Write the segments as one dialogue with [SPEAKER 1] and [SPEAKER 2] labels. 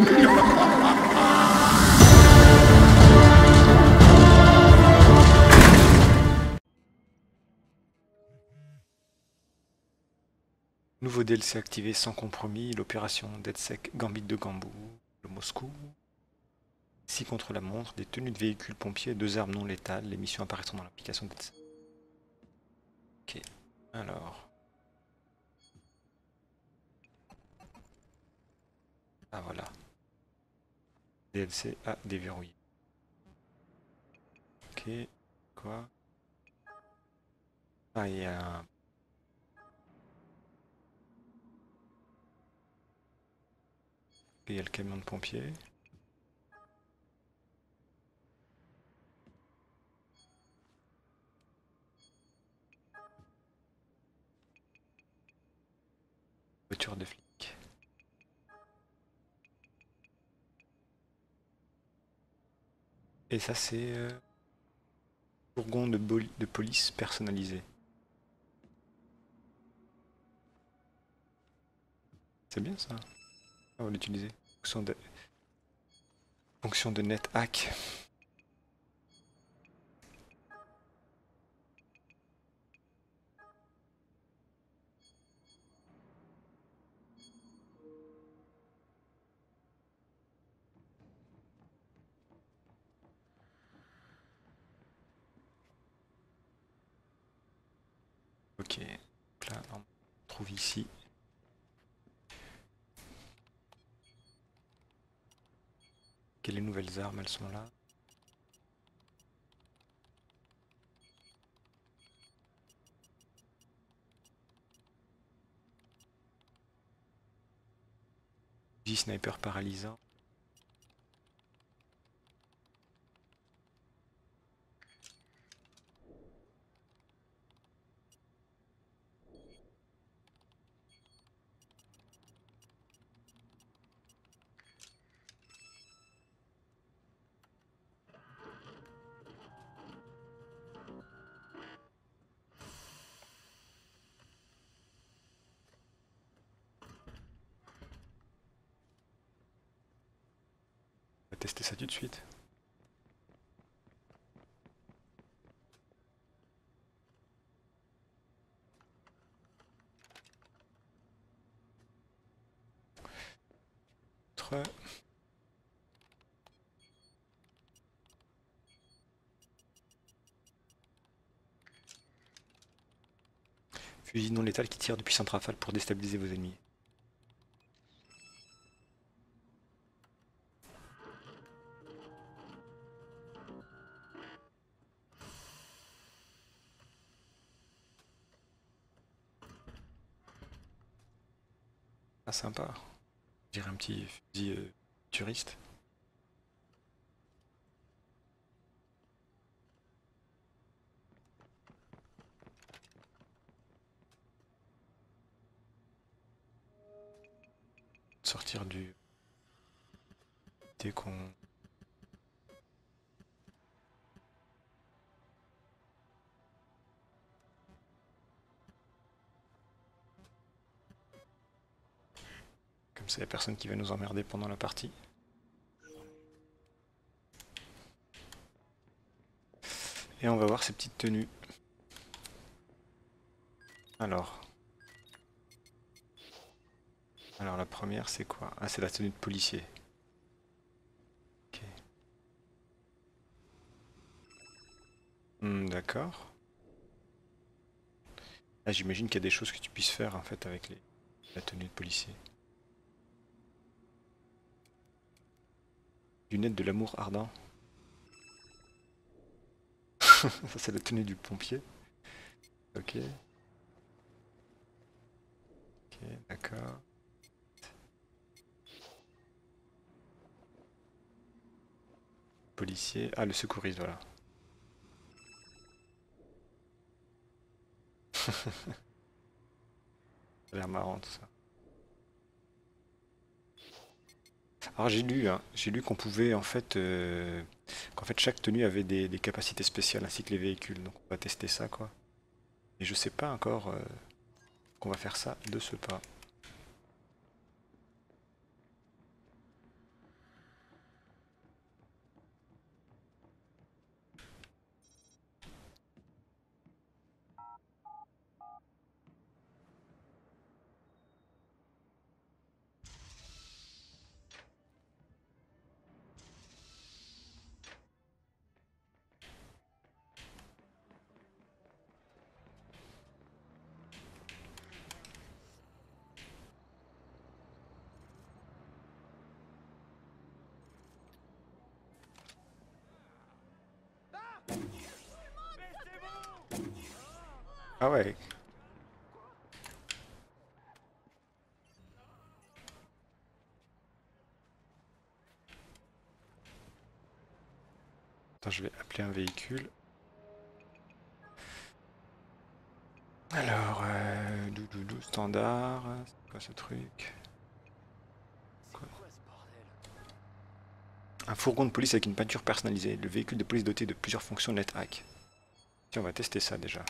[SPEAKER 1] Nouveau DLC activé sans compromis, l'opération DeadSec Gambit de Gambou, le Moscou. Si contre la montre, des tenues de véhicules pompiers, deux armes non létales, les missions apparaîtront dans l'application DeadSec. Ok, alors... Ah voilà. DLC à déverrouiller. Ok, quoi? Ah, il y a. Il y a le camion de pompiers. Voiture de flic. Et ça c'est euh, fourgon de, police personnalisé. C'est bien ça. On va l'utiliser. Fonction de net hack. Trouve ici les nouvelles armes, elles sont là? sniper paralysant. tester ça tout de suite. Fusil non létal qui tire depuis centre rafale pour déstabiliser vos ennemis. sympa. Je dirais un petit fusil euh, turiste. Sortir du... Dès qu'on c'est la personne qui va nous emmerder pendant la partie. Et on va voir ces petites tenues. Alors. Alors la première c'est quoi? Ah c'est la tenue de policier. Ok. Hmm, d'accord. Ah, j'imagine qu'il y a des choses que tu puisses faire en fait avec la tenue de policier. Lunettes de l'amour ardent. Ça c'est la tenue du pompier. Ok. Ok, d'accord. Policier. Ah, le secouriste, voilà. ça a l'air marrant tout ça. Alors j'ai lu, hein, j'ai lu qu'on pouvait en fait, euh, qu'en fait chaque tenue avait des, capacités spéciales ainsi que les véhicules. Donc on va tester ça quoi. Et je sais pas encore euh, qu'on va faire ça de ce pas. Ouais. Attends, je vais appeler un véhicule. Alors, euh, standard, c'est quoi ce truc? Un fourgon de police avec une peinture personnalisée. Le véhicule de police doté de plusieurs fonctions NetHack. Tiens, on va tester ça déjà.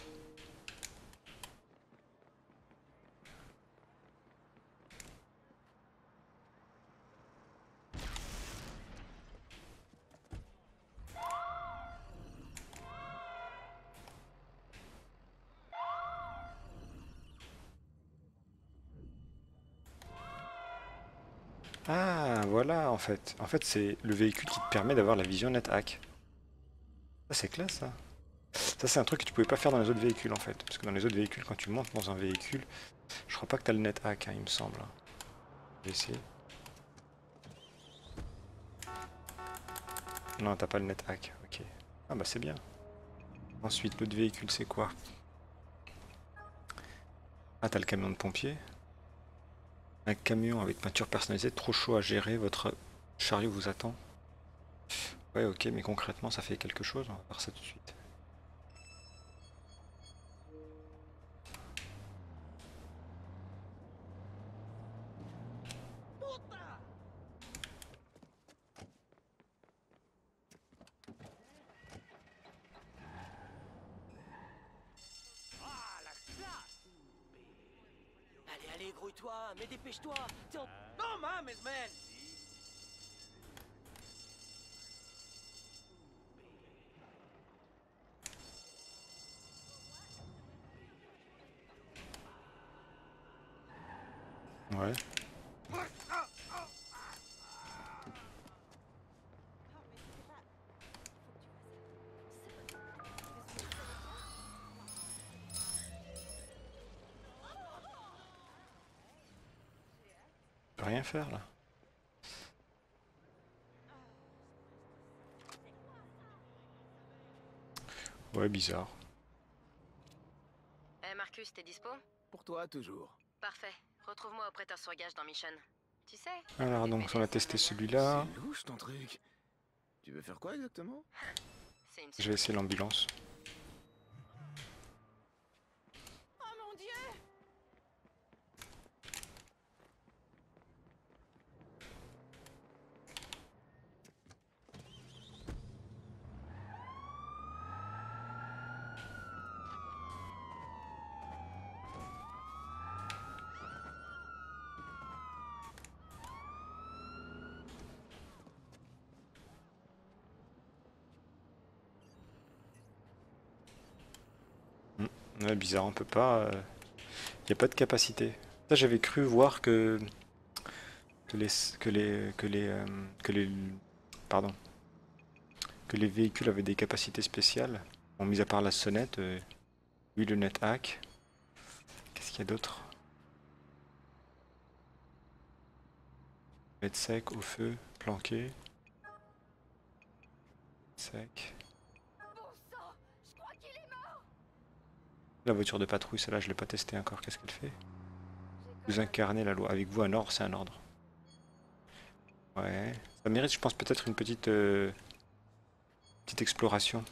[SPEAKER 1] Ah, voilà, en En fait, c'est le véhicule qui te permet d'avoir la vision NetHack. Ça, c'est classe, ça. Ça, c'est un truc que tu pouvais pas faire dans les autres véhicules, en fait. Parce que dans les autres véhicules, quand tu montes dans un véhicule, je crois pas que tu as le NetHack, hein, il me semble. Je vais essayer. Non, t'as pas le NetHack, ok. Ah bah c'est bien. Ensuite, l'autre véhicule, c'est quoi? Ah, t'as le camion de pompier. Un camion avec peinture personnalisée, trop chaud à gérer, votre chariot vous attend. Ouais ok, mais concrètement ça fait quelque chose, on va voir ça tout de suite.
[SPEAKER 2] Allez, allez, grouille-toi, mais dépêche-toi. Non, mames, man
[SPEAKER 1] rien faire là. Ouais, bizarre.
[SPEAKER 3] Eh Marcus, t'es dispo?
[SPEAKER 2] Pour toi, toujours.
[SPEAKER 3] Parfait. Retrouve-moi au prêteur sur gage dans Mission. Tu sais
[SPEAKER 1] Alors donc on a testé celui-là.
[SPEAKER 2] C'est louche ton truc. Tu veux faire quoi exactement?
[SPEAKER 3] Une
[SPEAKER 1] Je vais essayer l'ambulance. Ouais, bizarre, on peut pas. Il n'y a pas de capacité. Ça, j'avais cru voir que que les que les que les euh, que les pardon que les véhicules avaient des capacités spéciales. Bon, mis à part la sonnette, euh, oui le net hack. Qu'est-ce qu'il y a d'autre? Mettre sec au feu, planqué. Sec. La voiture de patrouille, celle-là, je l'ai pas testée encore. Qu'est-ce qu'elle fait? Vous incarnez la loi. Avec vous, un ordre, c'est un ordre. Ouais. Ça mérite, je pense, peut-être une petite... euh, petite exploration.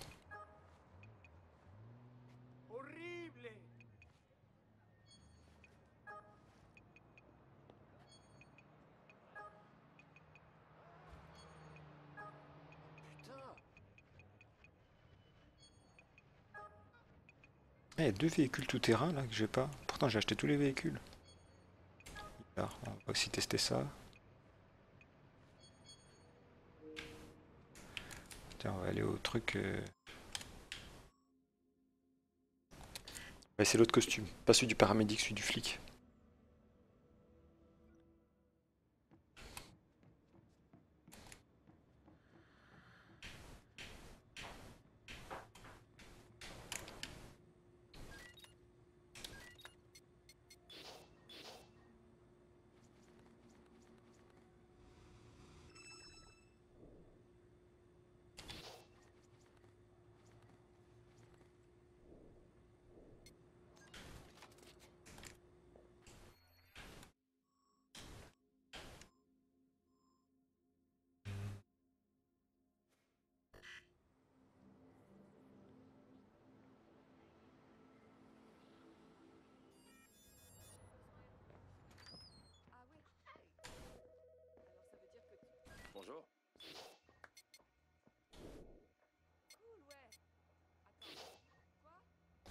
[SPEAKER 2] Horrible Putain
[SPEAKER 1] Eh, Il y a deux véhicules tout-terrain, là, que j'ai pas. Pourtant, j'ai acheté tous les véhicules. On va aussi tester ça. Tiens, on va aller au truc... euh, l'autre costume. Pas celui du paramédic, celui du flic.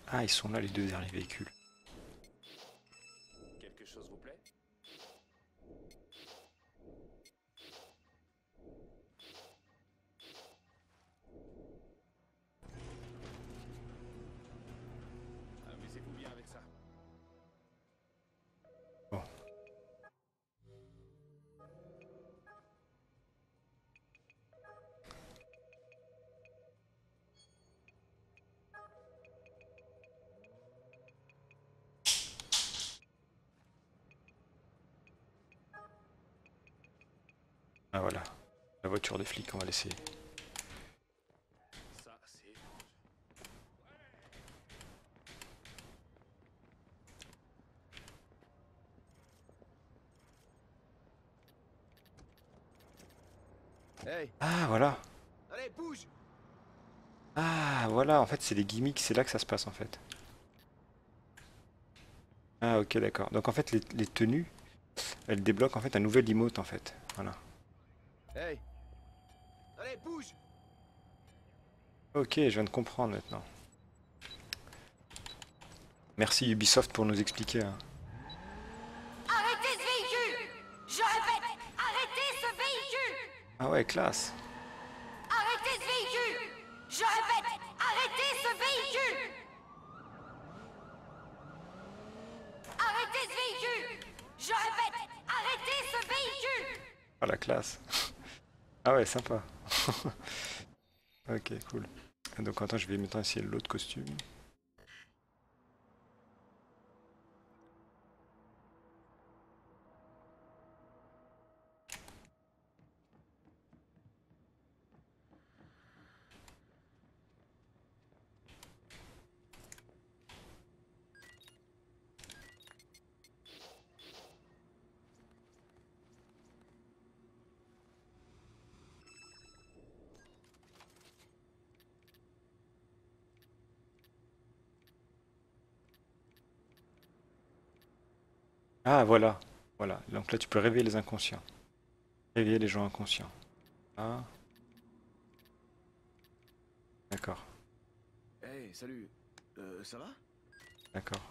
[SPEAKER 1] Ah, ils sont là les deux derniers véhicules. Voiture des flics, on va
[SPEAKER 2] Hey,
[SPEAKER 1] Ah voilà
[SPEAKER 2] allez, bouge
[SPEAKER 1] Ah voilà, en fait c'est les gimmicks, c'est là que ça se passe en fait. Ah ok d'accord. Donc en fait les, les tenues, elles débloquent en fait un nouvel emote en fait. Voilà.
[SPEAKER 2] Hey Allez, bouge
[SPEAKER 1] Ok, je viens de comprendre maintenant. Merci Ubisoft pour nous expliquer. hein.
[SPEAKER 4] Arrêtez ce véhicule Je répète, arrêtez ce véhicule
[SPEAKER 1] Ah ouais, classe.
[SPEAKER 4] Arrêtez ce véhicule Je répète, arrêtez ce véhicule Arrêtez ce véhicule Je répète, arrêtez ce véhicule
[SPEAKER 1] Ah la classe. ah ouais, sympa. ok, cool. Donc attends, je vais maintenant essayer l'autre costume. Ah voilà, voilà. Donc là tu peux réveiller les inconscients. Réveiller les gens inconscients. Ah. D'accord,
[SPEAKER 2] Hey, salut. Euh, ça va?
[SPEAKER 1] D'accord.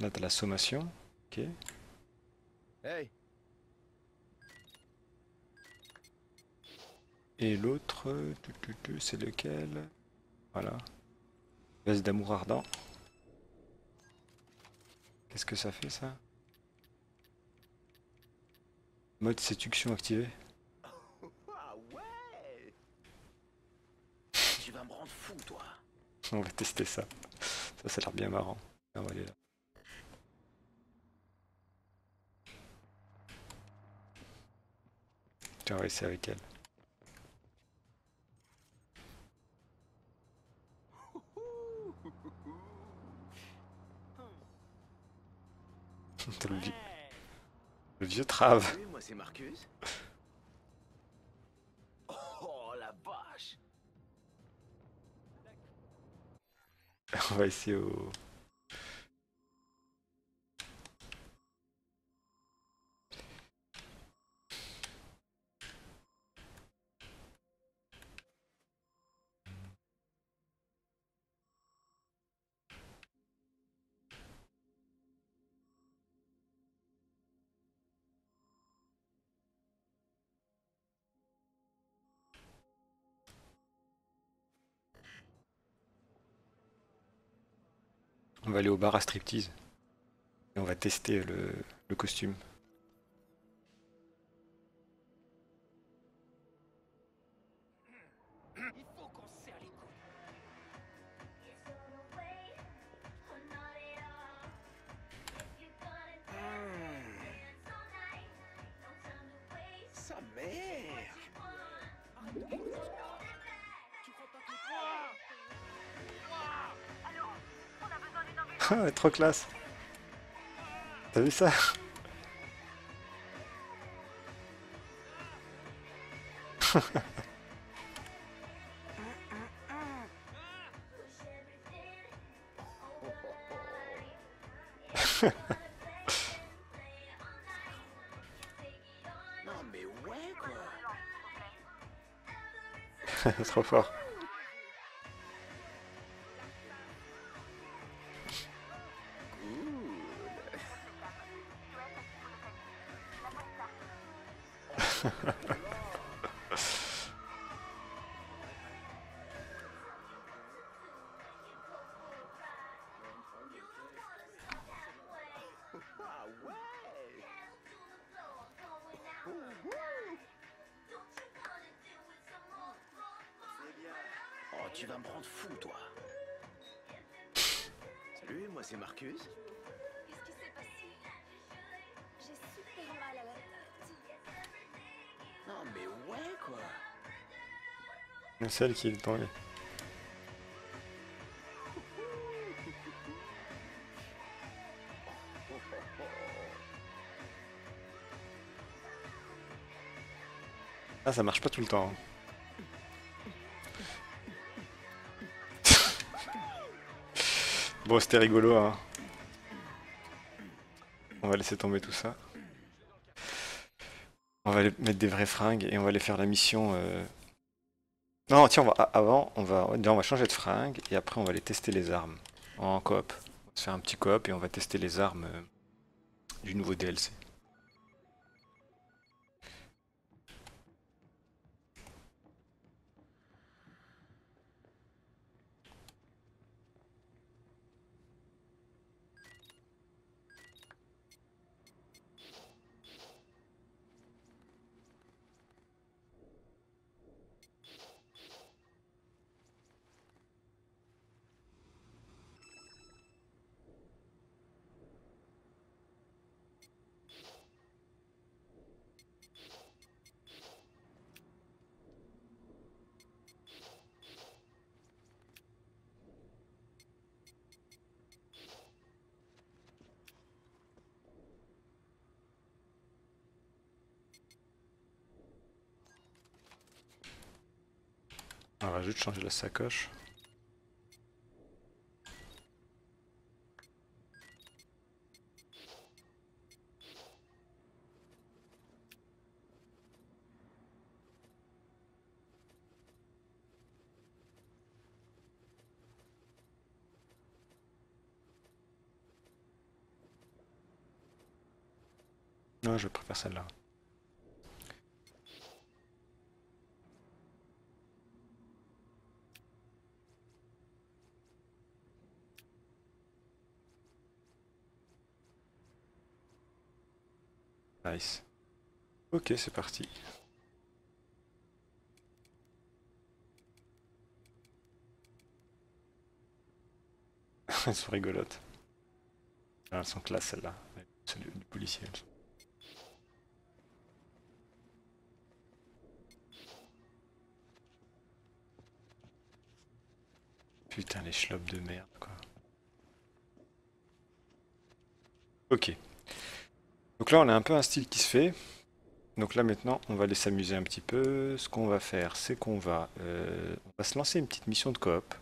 [SPEAKER 1] Là t'as la sommation. Ok.
[SPEAKER 2] Hey
[SPEAKER 1] Et l'autre, tu, tu, tu, c'est lequel? Voilà. Baisse d'amour ardent. Qu'est-ce que ça fait ça? Mode séduction activé.
[SPEAKER 2] Ah ouais Tu vas me rendre fou, toi
[SPEAKER 1] On va tester ça. Ça, ça a l'air bien marrant. Ah, on va aller là. Tiens, on va essayer avec elle. le, vi- le vieux trave.
[SPEAKER 2] Salut, moi c'est Marcus. Oh la vache
[SPEAKER 1] On va essayer au. On va aller au bar à striptease. Et on va tester le, costume. Ah, elle trop classe. T'as vu ça
[SPEAKER 2] Non mais ouais quoi. Trop fort.
[SPEAKER 1] Le seul qui est le temps. Ah, ça marche pas tout le temps. hein. bon, c'était rigolo. Hein. On va laisser tomber tout ça. On va mettre des vraies fringues et on va aller faire la mission. euh, Non, tiens, on va, avant, on va, on va changer de fringue et après, on va aller tester les armes en coop. On va se faire un petit coop et on va tester les armes euh, du nouveau DLC. On va juste changer la sacoche. Non, je préfère celle-là. Ok, c'est parti. Elles sont rigolotes. Ah, Elles sont classe celles-là. Celles du du policier. elles sont- Putain, les schlopes de merde, quoi. Ok. Donc là, on a un peu un style qui se fait. Donc là, maintenant, on va aller s'amuser un petit peu. Ce qu'on va faire, c'est qu'on va, euh, va se lancer une petite mission de coop.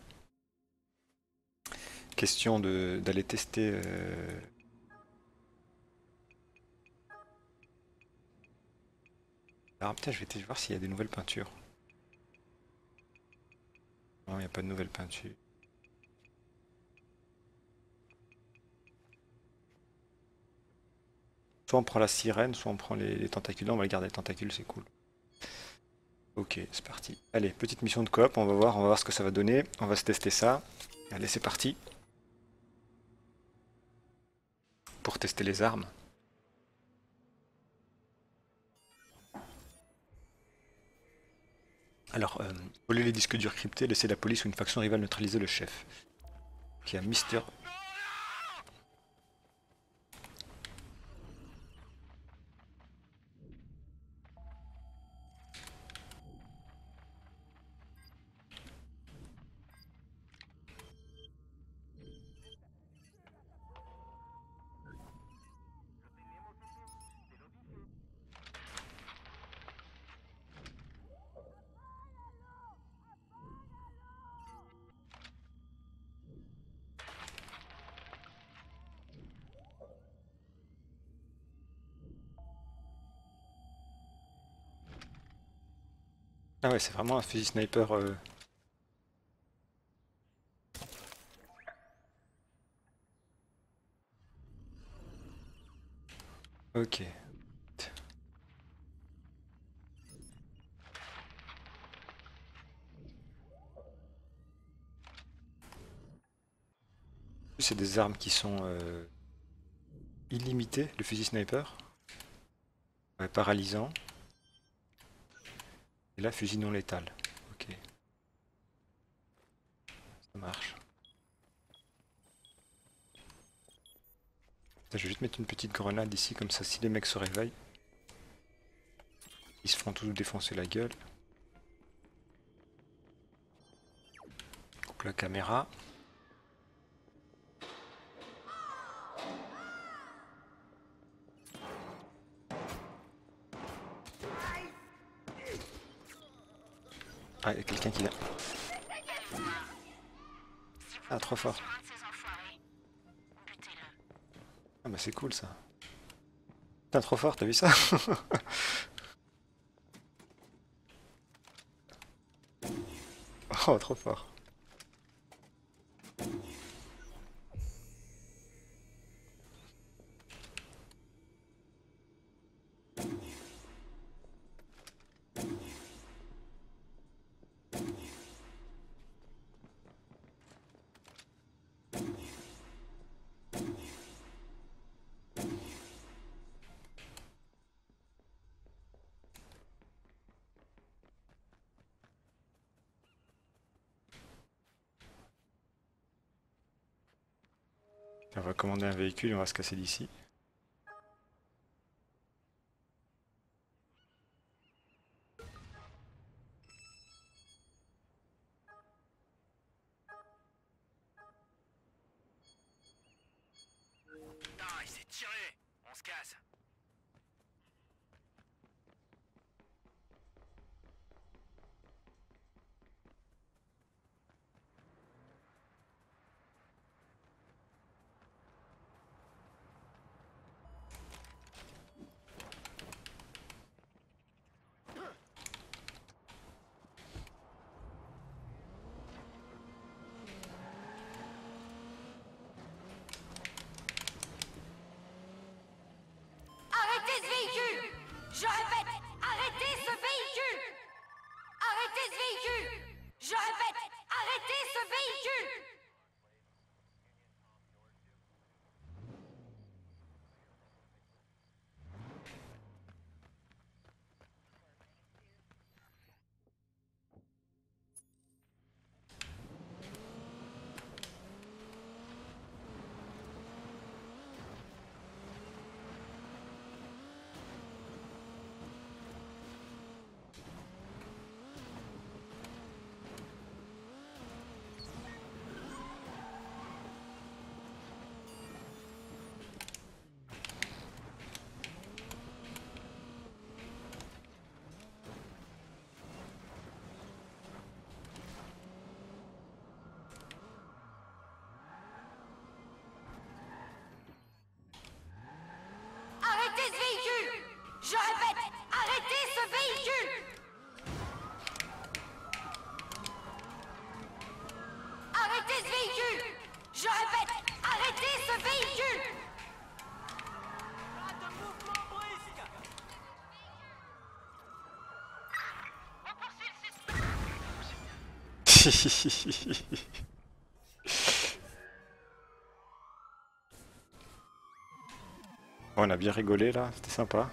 [SPEAKER 1] Question d'aller tester. euh, Alors, putain, je vais voir s'il y a des nouvelles peintures. Non, il n'y a pas de nouvelles peintures. Soit on prend la sirène, soit on prend les, les tentacules. Non, on va garder les tentacules, c'est cool. Ok, c'est parti. Allez, petite mission de coop, on va voir, on va voir ce que ça va donner. On va se tester ça. Allez, c'est parti. Pour tester les armes. Alors, euh, voler les disques durs cryptés, laisser la police ou une faction rivale neutraliser le chef. Qui a Mister. Ah ouais, c'est vraiment un fusil sniper. euh. Ok. C'est des armes qui sont euh, illimitées, le fusil sniper. Ouais, paralysant. Et là, fusil non létal. Ok. Ça marche. Je vais juste mettre une petite grenade ici, comme ça, si les mecs se réveillent, ils se font tous défoncer la gueule. Coupe la caméra. Ah, il y a quelqu'un qui vient. Ah, trop fort. Ah bah c'est cool ça. Putain, trop fort, t'as vu ça? Oh, trop fort. On va commander un véhicule on va se casser d'ici.
[SPEAKER 4] Arrêtez ce véhicule. Arrêtez ce véhicule. Je répète, arrêtez ce véhicule Arrêtez ce véhicule Je répète, arrêtez ce véhicule. Arrêtez ce véhicule. Je répète, arrêtez ce véhicule.
[SPEAKER 1] On a bien rigolé là, c'était sympa.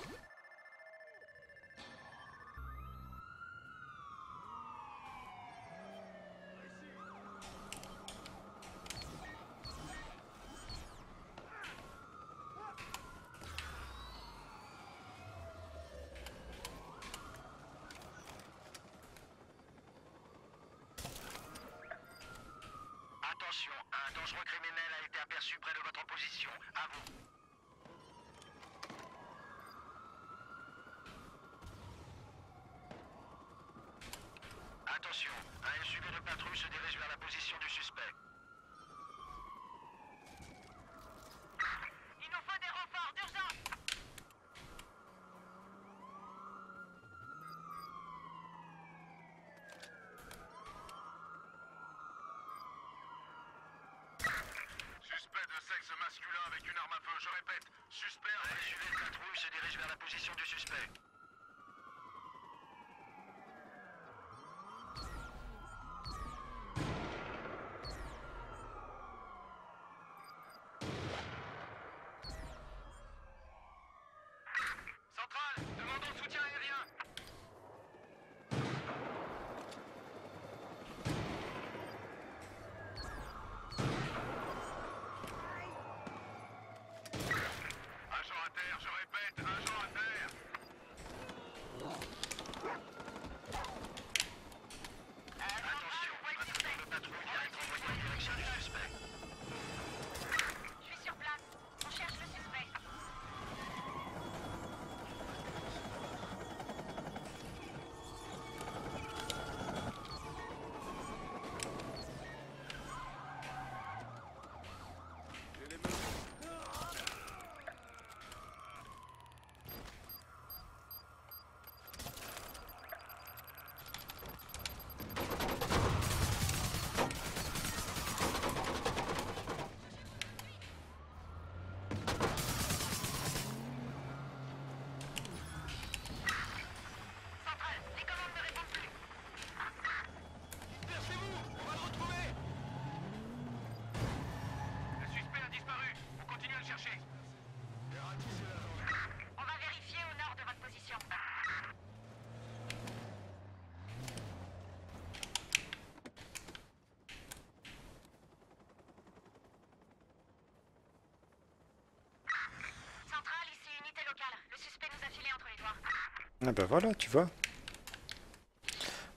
[SPEAKER 1] Ah bah voilà, tu vois.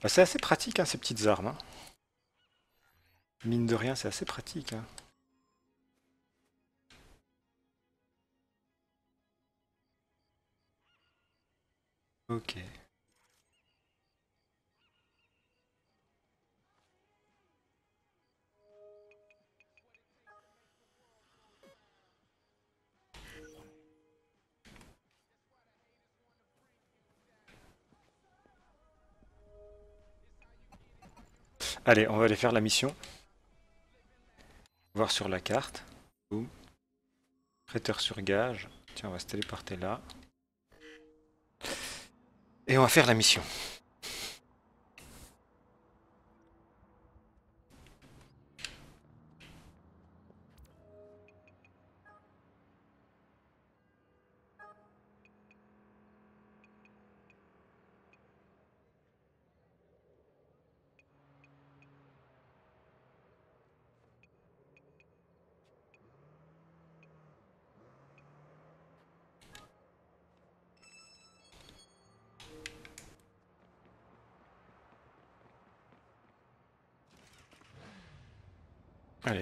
[SPEAKER 1] Bah, c'est assez pratique, hein, ces petites armes. hein. Mine de rien, c'est assez pratique. hein. Allez, on va aller faire la mission. Voir sur la carte. Prêteur sur gage. Tiens, on va se téléporter là. Et on va faire la mission.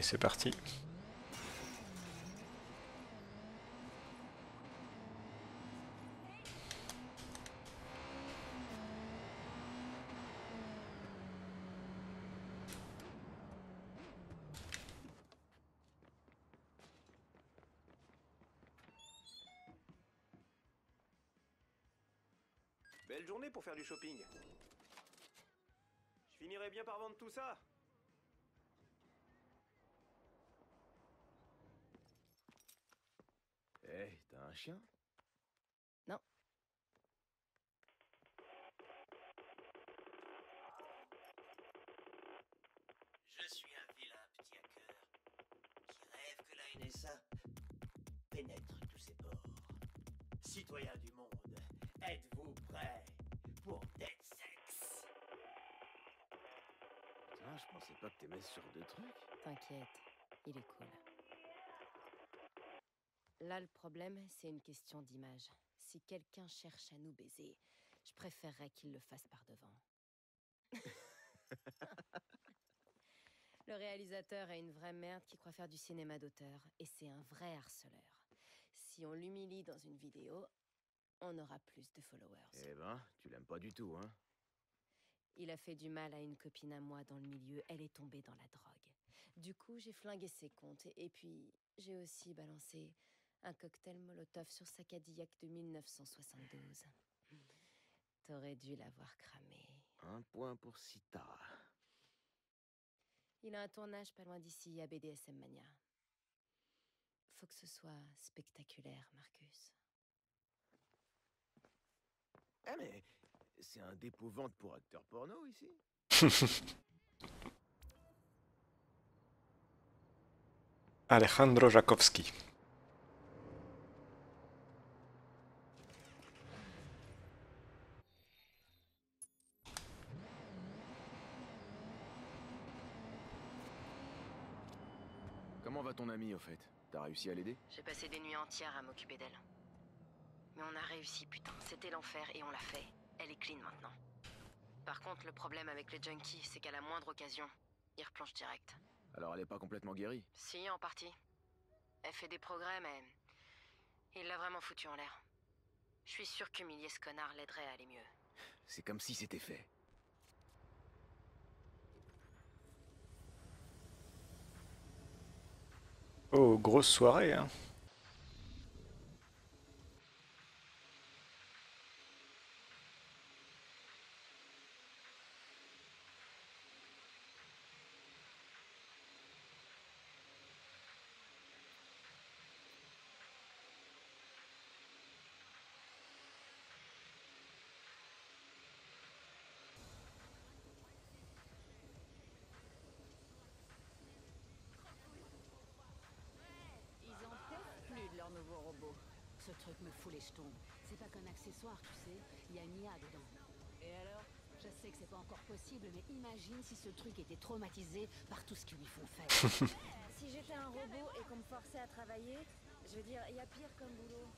[SPEAKER 1] C'est parti.
[SPEAKER 2] Belle journée pour faire du shopping. Je finirai bien par vendre tout ça. Eh, t'as un chien?
[SPEAKER 3] Non.
[SPEAKER 5] Je suis un vilain petit hacker qui rêve que la NSA pénètre tous ses ports. Citoyens du monde, êtes-vous prêts pour Dead Sex?
[SPEAKER 2] Putain, je pensais pas que t'aimais ce genre de truc.
[SPEAKER 3] T'inquiète, il est cool. Là, le problème, c'est une question d'image. Si quelqu'un cherche à nous baiser, je préférerais qu'il le fasse par devant. le réalisateur est une vraie merde qui croit faire du cinéma d'auteur, et c'est un vrai harceleur. Si on l'humilie dans une vidéo, on aura plus de followers.
[SPEAKER 2] Eh ben, tu l'aimes pas du tout, hein
[SPEAKER 3] Il a fait du mal à une copine à moi dans le milieu, elle est tombée dans la drogue. Du coup, j'ai flingué ses comptes et puis j'ai aussi balancé un cocktail Molotov sur sa Cadillac de 1972. T'aurais dû l'avoir cramé.
[SPEAKER 2] Un point pour Sita.
[SPEAKER 3] Il a un tournage pas loin d'ici à BDSM Mania. faut que ce soit spectaculaire, Marcus.
[SPEAKER 2] Ah mais c'est un dépôt-vente pour acteurs porno ici
[SPEAKER 1] Alejandro Jakowski.
[SPEAKER 6] Comment va ton ami au fait T'as réussi à l'aider
[SPEAKER 3] J'ai passé des nuits entières à m'occuper d'elle. Mais on a réussi, putain. C'était l'enfer et on l'a fait. Elle est clean maintenant. Par contre, le problème avec les junkies, c'est qu'à la moindre occasion, ils replongent direct.
[SPEAKER 6] Alors elle est pas complètement guérie.
[SPEAKER 3] Si, en partie. Elle fait des progrès, mais... Il l'a vraiment foutu en l'air. Je suis sûr qu'humilier ce connard l'aiderait à aller mieux.
[SPEAKER 6] C'est comme si c'était fait.
[SPEAKER 1] Oh, grosse soirée, hein.
[SPEAKER 7] Ils en peuvent plus de leur nouveau robot. Ce truc me fout les jetons. C'est pas qu'un accessoire, tu sais. Il y a une IA dedans. Et alors? Je sais que c'est pas encore possible, mais imagine si ce truc était traumatisé par tout ce qu'ils lui font faire.
[SPEAKER 3] Si j'étais un robot et qu'on me forçait à travailler, je veux dire, il y a pire comme boulot.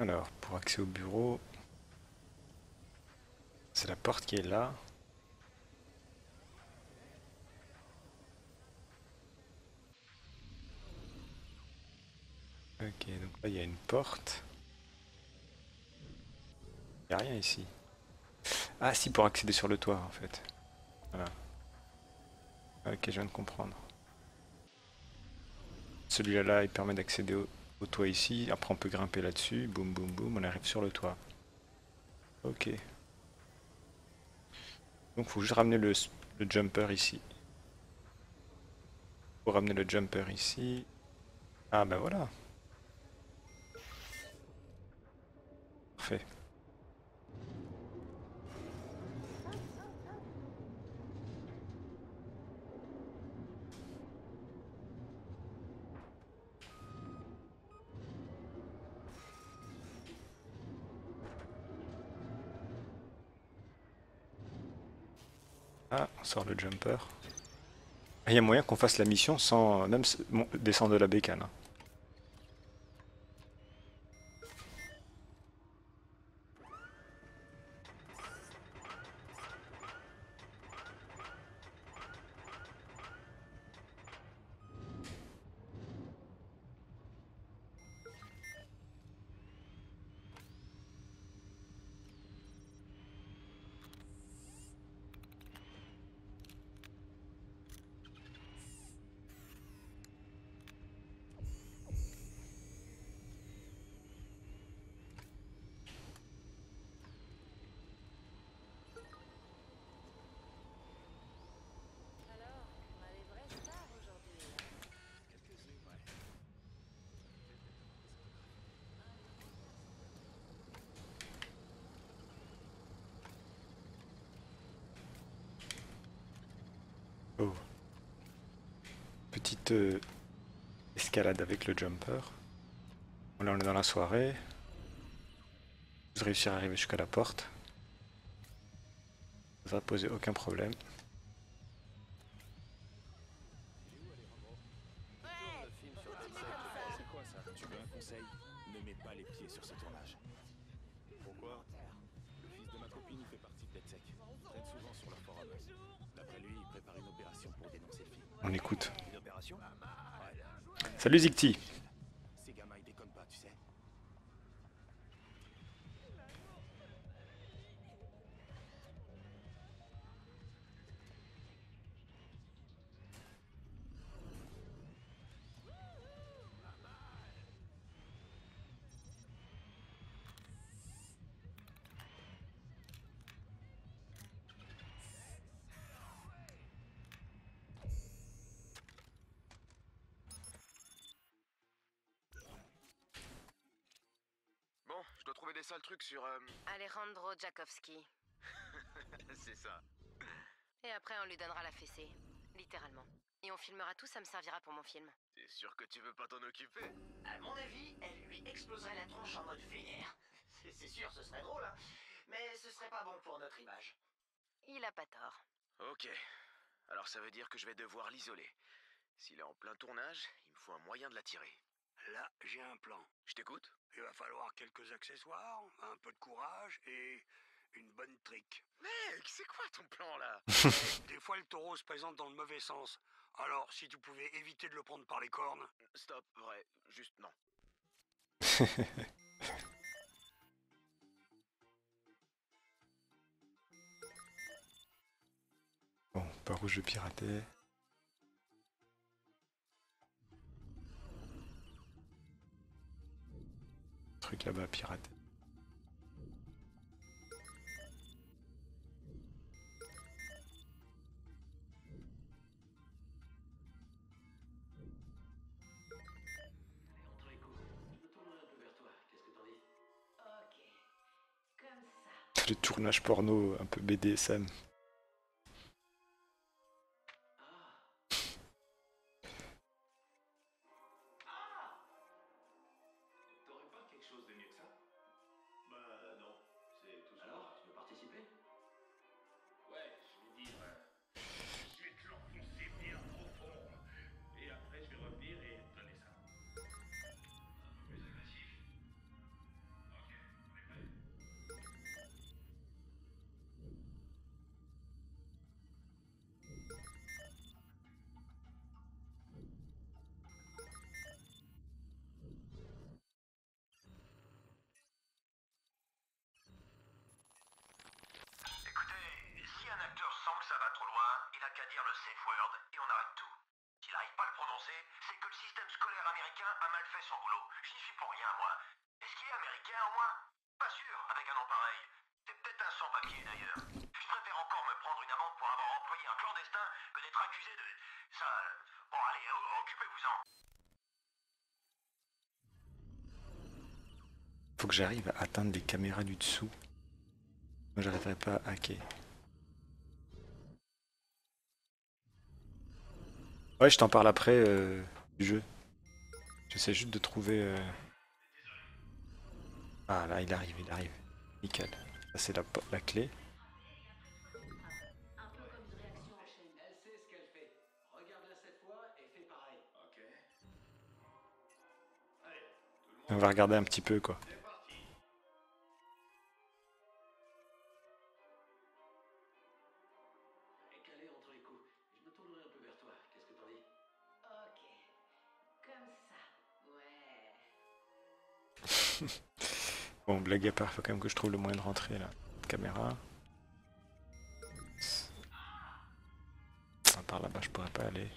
[SPEAKER 1] Alors, pour accès au bureau, c'est la porte qui est là. Ok, donc là il y a une porte. Il n'y a rien ici. Ah si, pour accéder sur le toit en fait. Voilà. Ok, je viens de comprendre. Celui-là, là, il permet d'accéder au, au toit ici. Après, on peut grimper là-dessus. Boum, boum, boum. On arrive sur le toit. Ok. Donc, faut juste ramener le, jumper ici. Faut ramener le jumper ici. Ah, ben voilà. Parfait. Ah, on sort le jumper. Ah, Il y a moyen qu'on fasse la mission sans même descendre de la bécane. hein.
[SPEAKER 3] Alors, on a les vraies stars aujourd'hui.
[SPEAKER 1] Oh. Euh, escalade avec le jumper. Là on est dans la soirée. Je réussir à arriver jusqu'à la porte. Ça va poser aucun problème. Salut Zicti
[SPEAKER 6] des sales trucs sur... euh,
[SPEAKER 3] Alejandro Jakowski.
[SPEAKER 6] C'est ça.
[SPEAKER 3] Et après, on lui donnera la fessée. Littéralement. Et on filmera tout, ça me servira pour mon film.
[SPEAKER 6] T'es sûr que tu veux pas t'en occuper?
[SPEAKER 5] À mon avis, elle lui exploserait la tronche en mode vénère. C'est c'est sûr, ce serait drôle, hein. Mais ce serait pas bon pour notre image.
[SPEAKER 3] Il a pas tort.
[SPEAKER 6] Ok. Alors ça veut dire que je vais devoir l'isoler. S'il est en plein tournage, il me faut un moyen de l'attirer.
[SPEAKER 8] Là, j'ai un plan.
[SPEAKER 6] Je t'écoute
[SPEAKER 8] Il va falloir quelques accessoires, un peu de courage et une bonne trick.
[SPEAKER 6] Mec, c'est quoi ton plan là?
[SPEAKER 8] Des fois, le taureau se présente dans le mauvais sens. Alors, si tu pouvais éviter de le prendre par les cornes.
[SPEAKER 6] Stop, vrai, juste non.
[SPEAKER 1] Bon, par où je vais Truc là-bas, pirater. Le tournage porno un peu BDSM.
[SPEAKER 9] Il a qu'à dire le safe word et on arrête tout. S'il n'arrive pas à le prononcer, c'est que le système scolaire américain a mal fait son boulot. J'y suis pour rien, moi. Est-ce qu'il est américain, au moins? Pas sûr, avec un nom pareil. C'est peut-être un sans-papier, d'ailleurs. Je préfère encore me prendre une amende pour avoir employé un clandestin que d'être accusé de... Ça... Bon, allez, o- occupez-vous-en.
[SPEAKER 1] Faut que j'arrive à atteindre les caméras du dessous. Moi, j'arriverai pas à hacker. Ouais, je t'en parle après euh, du jeu. J'essaie juste de trouver. euh, Ah là, il arrive, il arrive. Nickel. Ça, c'est la, la clé. On va regarder un petit peu, quoi. Bon, blague à part, faut quand même que je trouve le moyen de rentrer là. Caméra. Ah, Par là-bas, je pourrais pas aller.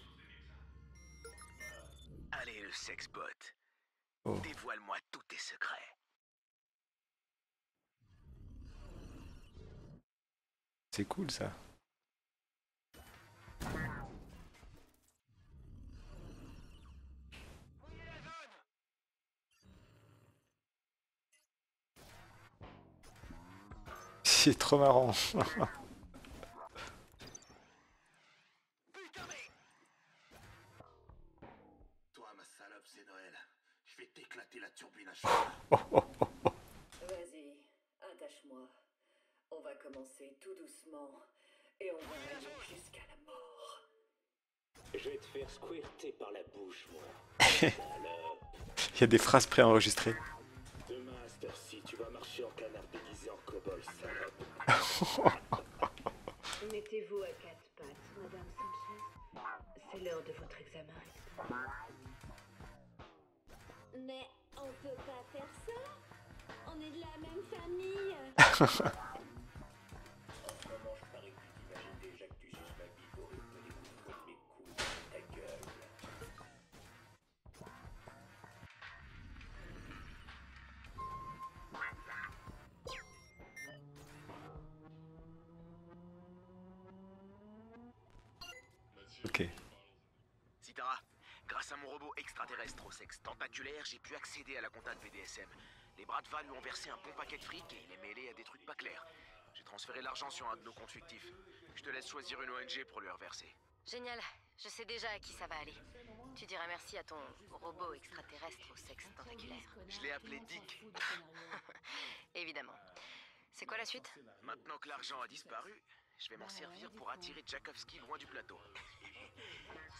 [SPEAKER 6] Allez, le sexbot.
[SPEAKER 1] Oh.
[SPEAKER 6] Dévoile-moi tous tes secrets.
[SPEAKER 1] C'est cool ça. C'est trop marrant.
[SPEAKER 10] Toi, ma salope, c'est Noël. Je vais t'éclater la turbine à cheval.
[SPEAKER 11] Vas-y, attache-moi. On va commencer tout doucement et on va aller jusqu'à la mort.
[SPEAKER 5] Je vais te faire squirter par la bouche, moi.
[SPEAKER 1] Il y a des phrases préenregistrées.
[SPEAKER 7] Mettez-vous à quatre pattes, Madame Sanchez. C'est l'heure de votre examen.
[SPEAKER 4] Mais on peut pas faire ça. On est de la même famille.
[SPEAKER 1] Ok.
[SPEAKER 6] Citara, grâce à mon robot extraterrestre au sexe tentaculaire, j'ai pu accéder à la compta de BDSM. Les Bratva lui ont versé un bon paquet de fric et il est mêlé à des trucs pas clairs. J'ai transféré l'argent sur un de nos comptes fictifs. Je te laisse choisir une ONG pour lui reverser.
[SPEAKER 3] Génial, je sais déjà à qui ça va aller. Tu diras merci à ton robot extraterrestre au sexe tentaculaire.
[SPEAKER 6] Je l'ai appelé Dick.
[SPEAKER 3] Évidemment. C'est quoi la suite?
[SPEAKER 6] Maintenant que l'argent a disparu, je vais m'en servir pour attirer Tchakovsky loin du plateau.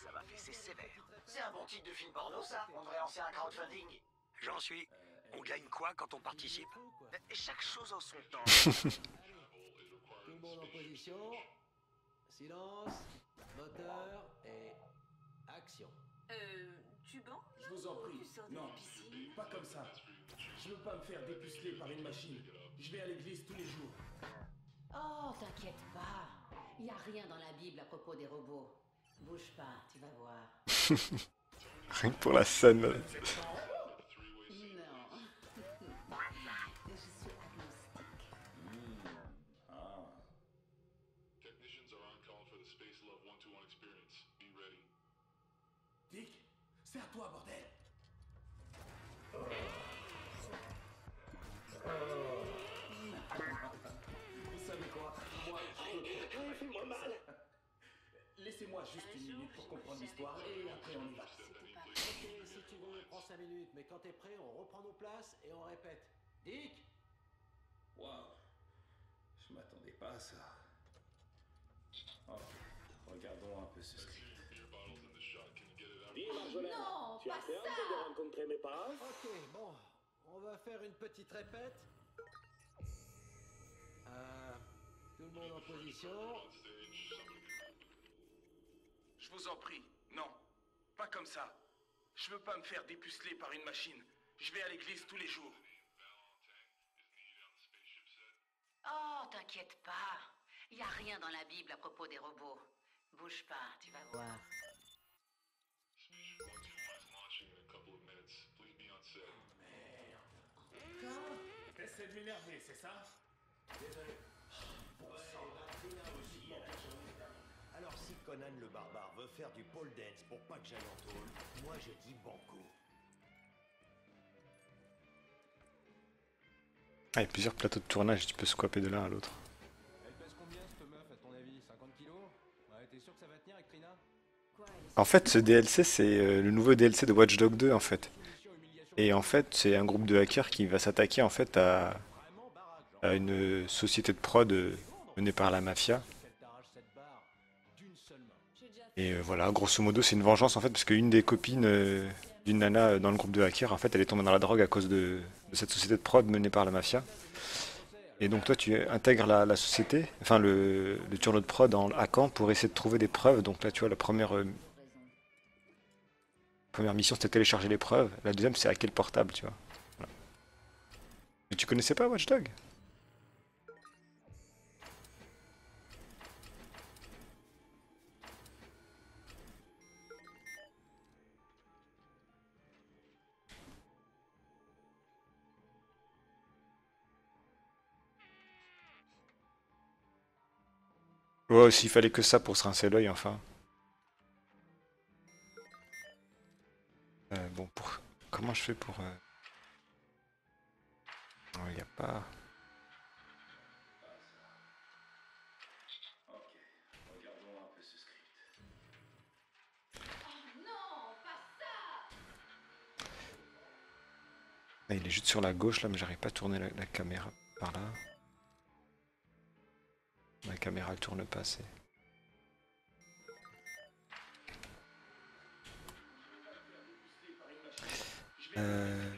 [SPEAKER 6] Ça va fesser sévère.
[SPEAKER 5] C'est un bon titre de film porno, ça On devrait lancer un crowdfunding.
[SPEAKER 8] J'en suis. On gagne quoi quand on participe
[SPEAKER 6] Et chaque chose en son temps.
[SPEAKER 12] Tout le monde en position. Silence, moteur et action.
[SPEAKER 13] Euh, tu bandes
[SPEAKER 14] Je vous en prie. Non, pas comme ça. Je veux pas me faire dépuceler par une machine. Je vais à l'église tous les jours.
[SPEAKER 7] Oh, t'inquiète pas. Y a rien dans la Bible à propos des robots. Bouge pas, tu vas voir.
[SPEAKER 1] Rien que pour la scène.
[SPEAKER 14] Juste une minute pour comprendre l'histoire et après on y va.
[SPEAKER 12] Ok, si tu veux, prends 5 minutes, mais quand t'es prêt, on reprend nos places et on répète. Dick?
[SPEAKER 14] Waouh, je m'attendais pas à ça. Oh, regardons un peu ce script.
[SPEAKER 15] Dis Marjolaine,
[SPEAKER 7] Non,
[SPEAKER 15] tu as
[SPEAKER 7] pas
[SPEAKER 15] fait un
[SPEAKER 7] ça
[SPEAKER 15] peu de rencontrer mes parents
[SPEAKER 12] Ok, bon, on va faire une petite répète. Euh, tout le monde en position.
[SPEAKER 14] Je vous en prie, non, pas comme ça. Je veux pas me faire dépuceler par une machine. Je vais à l'église tous les jours.
[SPEAKER 7] Oh, t'inquiète pas. Y a rien dans la Bible à propos des robots. Bouge pas, tu vas voir.
[SPEAKER 14] Essaie de m'énerver, c'est ça?
[SPEAKER 5] Conan le barbare veut faire du pole dance pour pas que j'aille en tôle, moi je dis banco.
[SPEAKER 1] Ah, il y a plusieurs plateaux de tournage, tu peux swapper de l'un à l'autre.
[SPEAKER 12] Elle pèse combien cette meuf à ton avis? 50 kilos? Ouais, t'es sûr que ça va tenir avec Trina
[SPEAKER 1] En fait, ce DLC, c'est euh, le nouveau DLC de Watch Dogs 2, en fait. Et en fait, c'est un groupe de hackers qui va s'attaquer en fait à, à une société de prod euh, menée par la mafia. Et euh, voilà, grosso modo, c'est une vengeance en fait, parce qu'une des copines euh, d'une nana euh, dans le groupe de hackers, en fait, elle est tombée dans la drogue à cause de, cette société de prod menée par la mafia. Et donc toi, tu intègres la, société, enfin le, le turno de prod en hackant pour essayer de trouver des preuves. Donc là, tu vois, la première, mission, c'était télécharger les preuves. La deuxième, c'est hacker le portable, tu vois. Mais tu connaissais pas Watchdog? Ouais, s'il fallait que ça pour se rincer l'œil, enfin. Euh, bon, pour... comment je fais pour... euh, Il n'y a pas... Là, il est juste sur la gauche, là, mais j'arrive pas à tourner la caméra par là. La caméra tourne pas assez. Euh...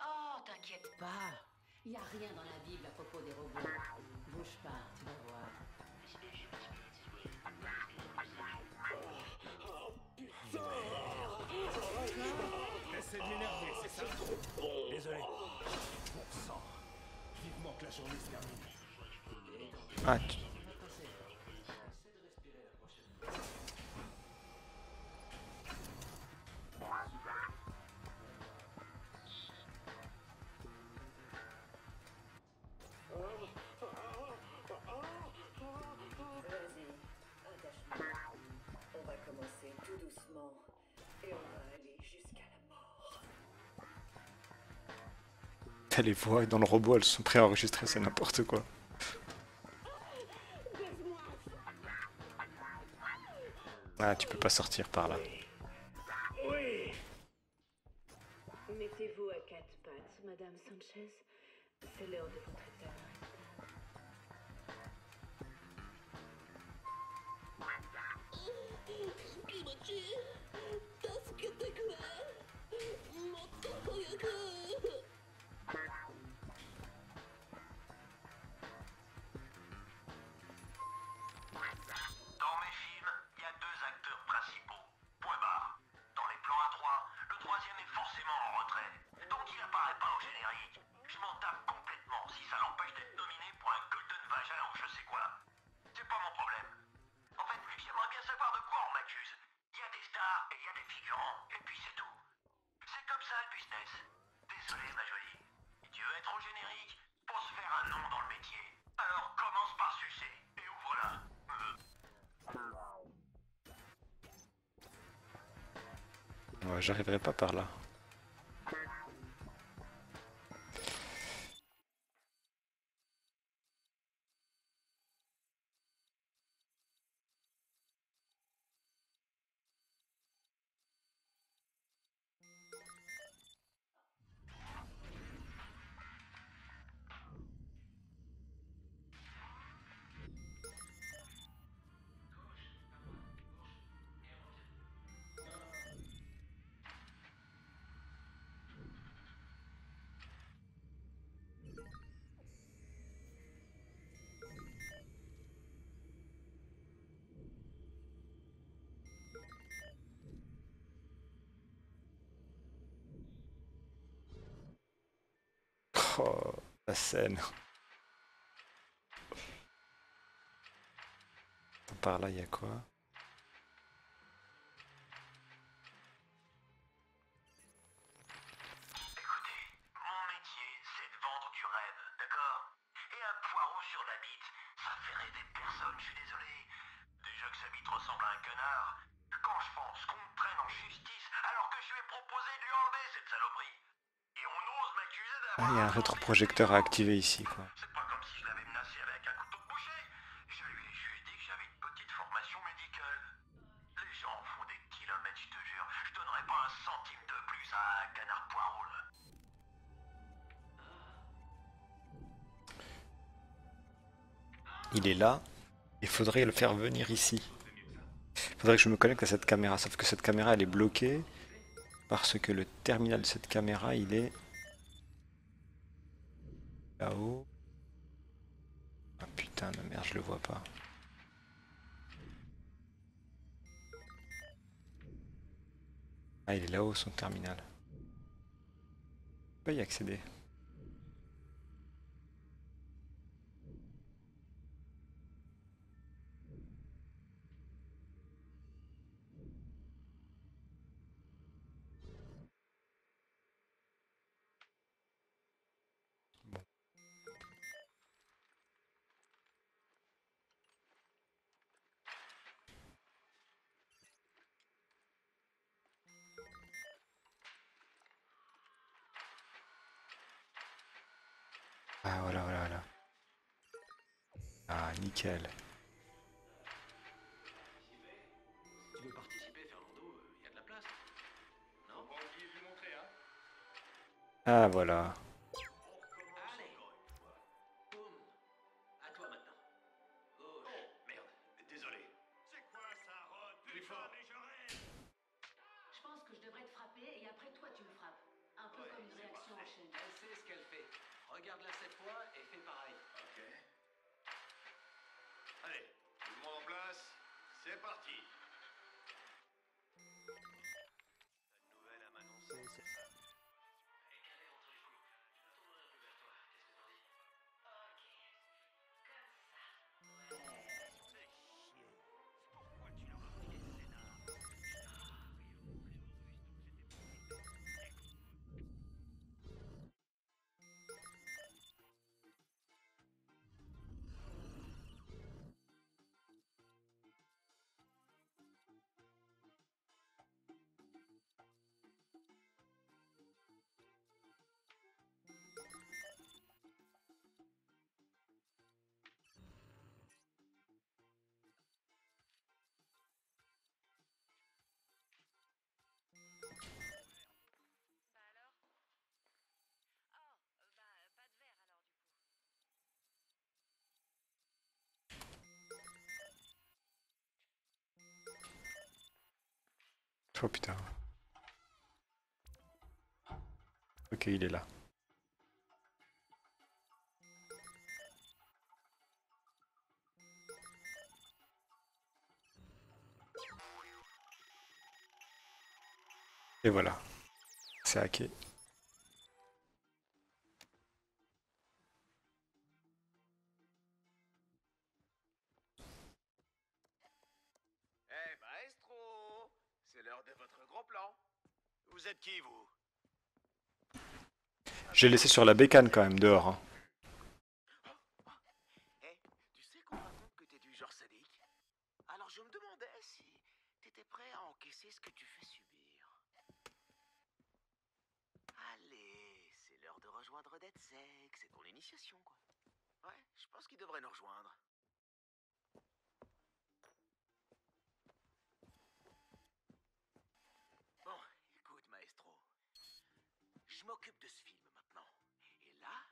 [SPEAKER 7] Oh, t'inquiète pas. Y a rien dans la Bible à propos des robots. Bouge pas, tu vas voir.
[SPEAKER 14] Essaie de m'énerver, c'est ça?
[SPEAKER 1] Ah, t'as les voix dans le robot, elles sont préenregistrées, c'est n'importe quoi. Ah, tu peux pas sortir par là.
[SPEAKER 11] Oui. Mettez-vous à quatre pattes, Madame Sanchez. C'est l'heure de votre
[SPEAKER 9] désolé, ma jolie. Tu veux être au générique pour se faire un nom dans le métier. Alors commence par sucer et ouvre-la.
[SPEAKER 1] Ouais, j'arriverai pas par là. Par là, il y a quoi? projecteur à activer ici. Quoi. il est là, il faudrait le faire venir ici. Il faudrait que je me connecte à cette caméra, sauf que cette caméra elle est bloquée parce que le terminal de cette caméra il est pas. Ah, il est là-haut, son terminal. On peut y accéder. Ah voilà.
[SPEAKER 5] Oh.
[SPEAKER 14] Ok,
[SPEAKER 1] il est là. Et voilà. C'est hacké. J'ai laissé sur la bécane quand même dehors. hein.
[SPEAKER 6] Eh, tu sais qu'on raconte que t'es du genre sadique Alors je me demandais si t'étais prêt à encaisser ce que tu fais subir. Allez, c'est l'heure de rejoindre DeadSec, c'est ton initiation, quoi. Ouais, je pense qu'il devrait nous rejoindre. Bon, écoute, maestro. Je m'occupe de ce film maintenant. Et là,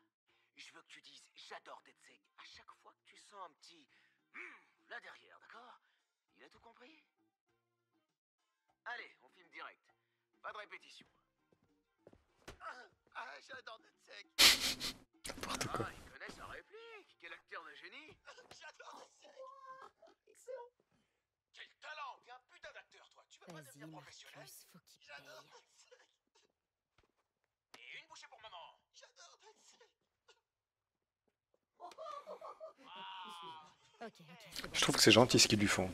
[SPEAKER 6] je veux que tu dises j'adore DeadSec à chaque fois que tu sens un petit hmm, là derrière, d'accord? Il a tout compris? Allez, on filme direct. Pas de répétition. Ah, ah, j'adore DeadSec.
[SPEAKER 1] N'importe quoi.
[SPEAKER 6] Ah, il connaît sa réplique. Quel acteur de génie. j'adore DeadSec. Excellent. Quel talent. T'es un putain d'acteur, toi. Tu veux pas
[SPEAKER 3] Vas-y,
[SPEAKER 6] devenir professionnel
[SPEAKER 3] Marcus, faut qu'il paye.
[SPEAKER 6] J'adore Pour maman. J'adore.
[SPEAKER 3] Ok, ok.
[SPEAKER 1] Je trouve que c'est gentil ce qu'ils lui font.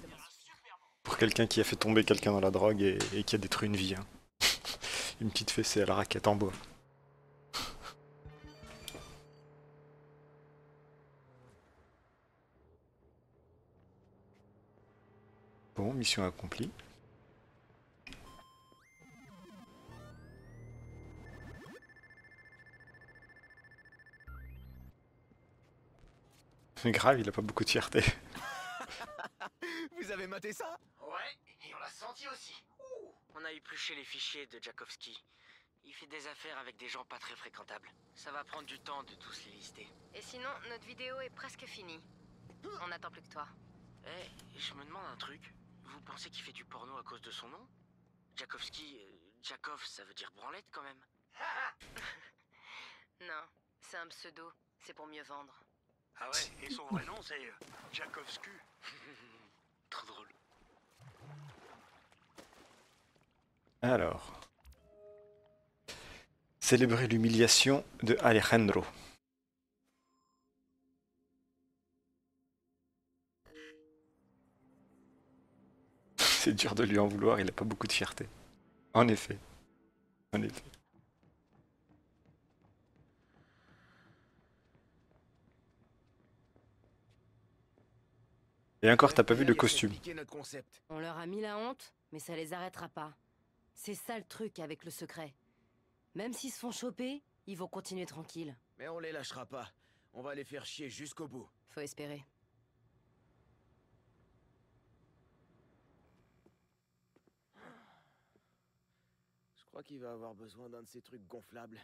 [SPEAKER 1] Pour quelqu'un qui a fait tomber quelqu'un dans la drogue et, et qui a détruit une vie. hein. Une petite fessée à la raquette en bois. Bon, mission accomplie. Grave, il a pas beaucoup de fierté.
[SPEAKER 6] Vous avez maté ça? Ouais, et on l'a senti aussi.
[SPEAKER 16] On a épluché les fichiers de Jakowski. Il fait des affaires avec des gens pas très fréquentables. Ça va prendre du temps de tous les lister.
[SPEAKER 3] Et sinon, notre vidéo est presque finie. On n'attend plus que toi.
[SPEAKER 16] Eh, je me demande un truc. Vous pensez qu'il fait du porno à cause de son nom? Jakowski, euh, Jakov, ça veut dire branlette quand même.
[SPEAKER 3] Non, c'est un pseudo. C'est pour mieux vendre.
[SPEAKER 8] Ah ouais, et son vrai nom c'est euh.
[SPEAKER 16] Trop drôle.
[SPEAKER 1] Alors. Célébrer l'humiliation de Alejandro. C'est dur de lui en vouloir, il a pas beaucoup de fierté. En effet. En effet. Et encore, t'as pas vu le costume.
[SPEAKER 3] On leur a mis la honte, mais ça les arrêtera pas. C'est ça le truc avec le secret. Même s'ils se font choper, ils vont continuer tranquilles.
[SPEAKER 6] Mais on les lâchera pas. On va les faire chier jusqu'au bout.
[SPEAKER 3] Faut espérer.
[SPEAKER 6] Je crois qu'il va avoir besoin d'un de ces trucs gonflables.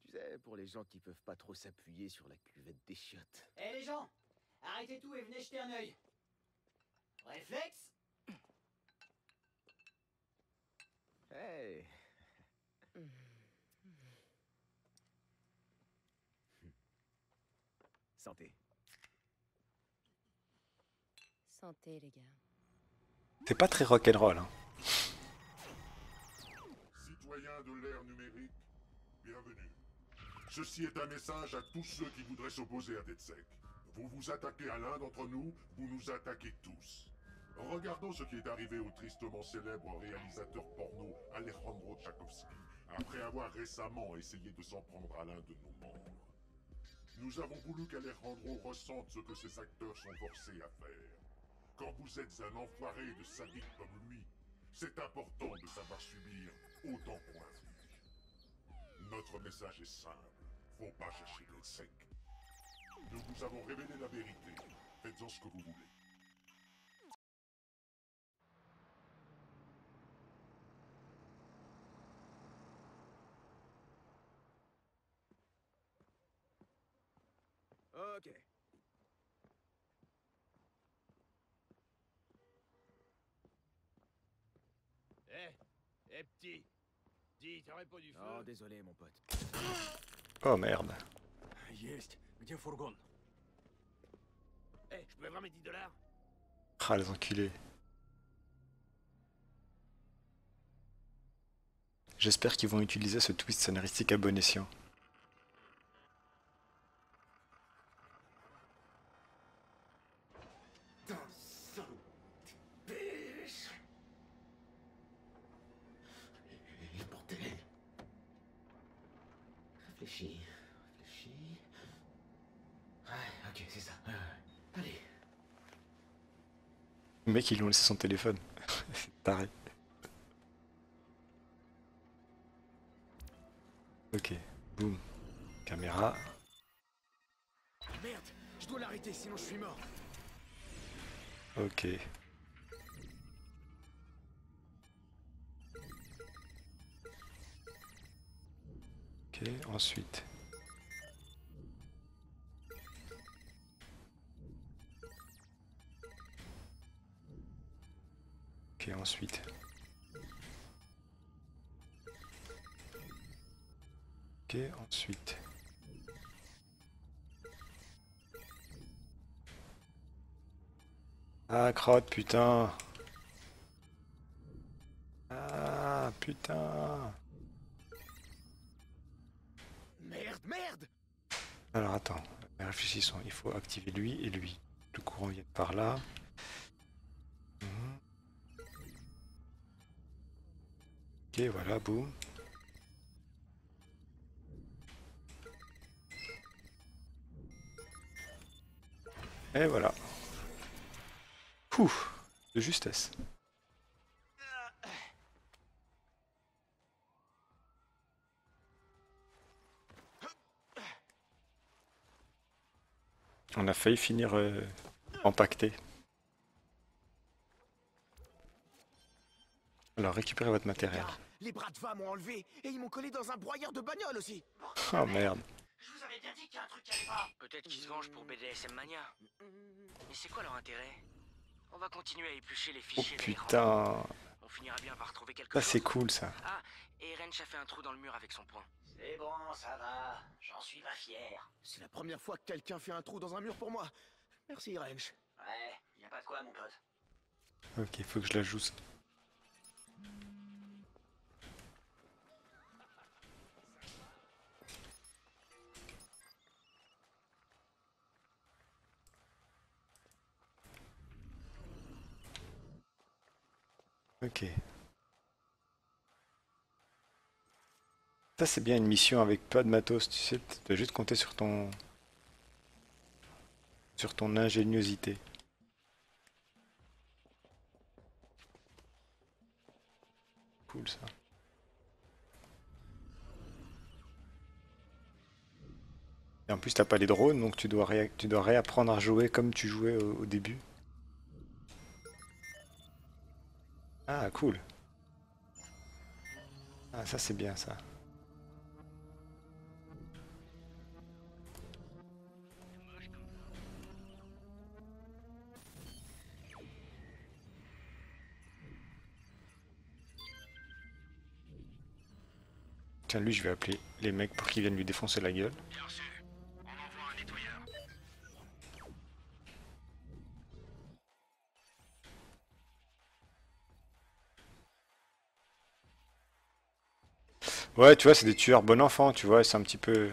[SPEAKER 6] Tu sais, pour les gens qui peuvent pas trop s'appuyer sur la cuvette des chiottes.
[SPEAKER 12] Eh les gens Arrêtez tout et venez jeter un œil. Réflexe
[SPEAKER 6] Hey Santé.
[SPEAKER 3] Santé, les gars.
[SPEAKER 1] C'est pas très rock'n'roll, hein.
[SPEAKER 17] Citoyens de l'ère numérique, bienvenue. Ceci est un message à tous ceux qui voudraient s'opposer à DeadSec. Vous vous attaquez à l'un d'entre nous, vous nous attaquez tous. Regardons ce qui est arrivé au tristement célèbre réalisateur porno Alejandro Tchaikovsky, après avoir récemment essayé de s'en prendre à l'un de nos membres. Nous avons voulu qu'Alejandro ressente ce que ses acteurs sont forcés à faire. Quand vous êtes un enfoiré de sadique comme lui, c'est important de savoir subir autant qu'on inflige. Notre message est simple. Faut pas chercher le sec. Nous vous avons révélé la vérité. Faites-en ce que vous voulez.
[SPEAKER 6] Ok.
[SPEAKER 12] Eh,
[SPEAKER 14] eh petit, dis, t'aurais pas du oh, feu.
[SPEAKER 10] Oh, désolé, mon pote.
[SPEAKER 1] Oh merde.
[SPEAKER 14] Yes. Где фургон? Eh, je peux avoir mes 10 dollars
[SPEAKER 1] Ah les enculés. J'espère qu'ils vont utiliser ce twist scénaristique à bon escient. Ils lui ont laissé son téléphone. C'est taré. Ok, boum. Caméra.
[SPEAKER 10] Merde, je dois l'arrêter, sinon je suis mort.
[SPEAKER 1] Ok. Ok, ensuite. Ok, ensuite. Ok, ensuite. Ah, crotte, putain. Ah, putain.
[SPEAKER 10] Merde, merde
[SPEAKER 1] Alors attends, réfléchissons. Il faut activer lui et lui. Le courant vient par là. Voilà, boum. Et voilà. Ouf, de justesse. On a failli finir euh, empaqueté. Alors récupérez votre matériel.
[SPEAKER 6] Les bras de va m'ont enlevé et ils m'ont collé dans un broyeur de bagnole aussi.
[SPEAKER 1] Oh merde.
[SPEAKER 6] Je vous avais bien dit qu'il y a un truc qui allait pas.
[SPEAKER 16] Peut-être qu'ils se vengent pour BDSM Mania. Mais c'est quoi leur intérêt? On va continuer à éplucher les
[SPEAKER 1] Oh
[SPEAKER 16] fichiers. l'écran.
[SPEAKER 1] putain.
[SPEAKER 16] On finira bien par trouver quelque
[SPEAKER 1] Ça
[SPEAKER 16] chose.
[SPEAKER 1] c'est cool ça.
[SPEAKER 16] Ah, et Wrench a fait un trou dans le mur avec son poing.
[SPEAKER 5] C'est bon, ça va. J'en suis pas fier.
[SPEAKER 6] C'est la première fois que quelqu'un fait un trou dans un mur pour moi. Merci, Wrench.
[SPEAKER 5] Ouais, y a pas de quoi, mon pote.
[SPEAKER 1] Ok, faut que je l'ajoute. Ok. Ça c'est bien une mission avec pas de matos, tu sais, tu dois juste compter sur ton sur ton ingéniosité. Cool ça. Et en plus t'as pas les drones donc tu dois, tu dois réapprendre à jouer comme tu jouais au début. Ah cool. Ah ça c'est bien ça. Tiens lui je vais appeler les mecs pour qu'ils viennent lui défoncer la gueule. Ouais, tu vois, c'est des tueurs bon enfant, tu vois, c'est un petit peu...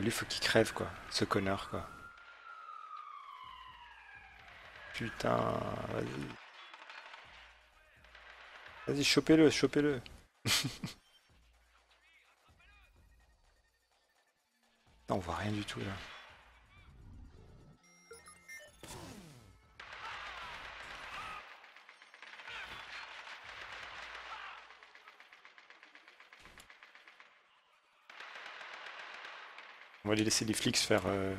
[SPEAKER 1] Lui, faut qu'il crève, quoi. Ce connard, quoi. Putain, vas-y. Vas-y, chopez-le, chopez-le. Non, on voit rien du tout, là. Va les laisser les flics se faire... euh,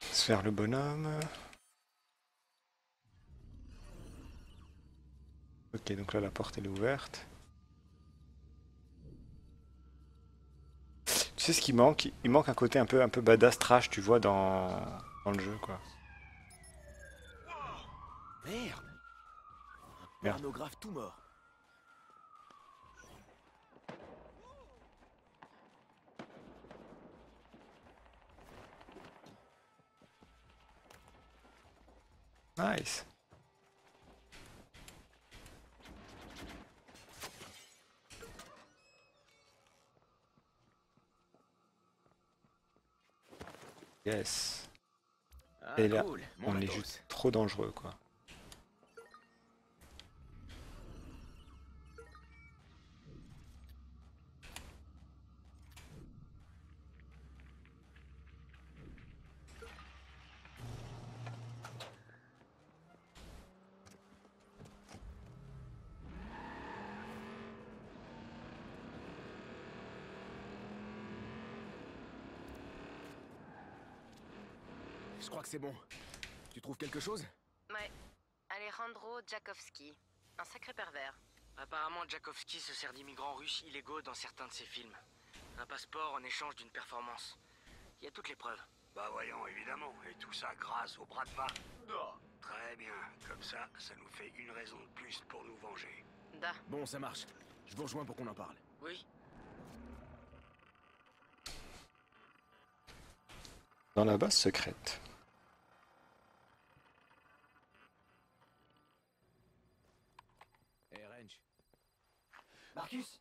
[SPEAKER 1] se faire le bonhomme. Ok, donc là la porte elle est ouverte. Tu sais ce qui manque? Il manque un côté un peu, un peu badass trash, tu vois, dans, dans le jeu, quoi.
[SPEAKER 6] Merde
[SPEAKER 1] Merde.
[SPEAKER 6] Pornographe tout mort.
[SPEAKER 1] Nice. Yes.
[SPEAKER 6] Ah,
[SPEAKER 1] Et là,
[SPEAKER 6] cool,
[SPEAKER 1] on est juste trop dangereux, quoi.
[SPEAKER 6] C'est bon. Tu trouves quelque chose?
[SPEAKER 3] Ouais. Alejandro Jakowski. Un sacré pervers.
[SPEAKER 16] Apparemment, Jakowski se sert d'immigrants russes illégaux dans certains de ses films. Un passeport en échange d'une performance. Il y a toutes les preuves.
[SPEAKER 8] Bah voyons, évidemment. Et tout ça grâce au bras de va. Très bien. Comme ça, ça nous fait une raison de plus pour nous venger.
[SPEAKER 3] Da.
[SPEAKER 6] Bon, ça marche. Je vous rejoins pour qu'on en parle.
[SPEAKER 16] Oui.
[SPEAKER 1] Dans la base secrète.
[SPEAKER 5] Marcus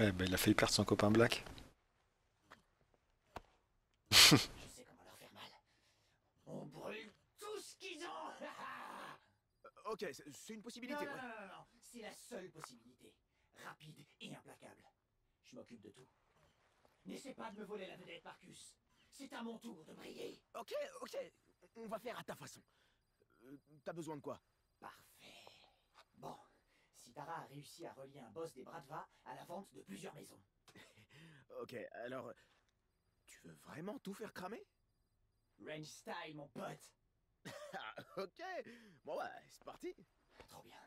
[SPEAKER 1] Eh ben, il a failli perdre son copain Black.
[SPEAKER 5] Je sais comment leur faire mal. On brûle tout ce qu'ils ont
[SPEAKER 6] ok, c'est une possibilité.
[SPEAKER 5] Non, non,
[SPEAKER 6] ouais.
[SPEAKER 5] non, non, non, c'est la seule possibilité. Rapide et implacable. Je m'occupe de tout. N'essaie pas de me voler la vedette, Marcus. C'est à mon tour de briller.
[SPEAKER 6] Ok, ok. On va faire à ta façon. Euh, T'as besoin de quoi?
[SPEAKER 5] Parfait. Bon, Sitara a réussi à relier un boss des Bradva à la vente de plusieurs maisons.
[SPEAKER 6] Ok, alors... Tu veux vraiment tout faire cramer?
[SPEAKER 5] Range style, mon pote.
[SPEAKER 6] Ah, ok. Bon bah, c'est parti.
[SPEAKER 5] Trop bien.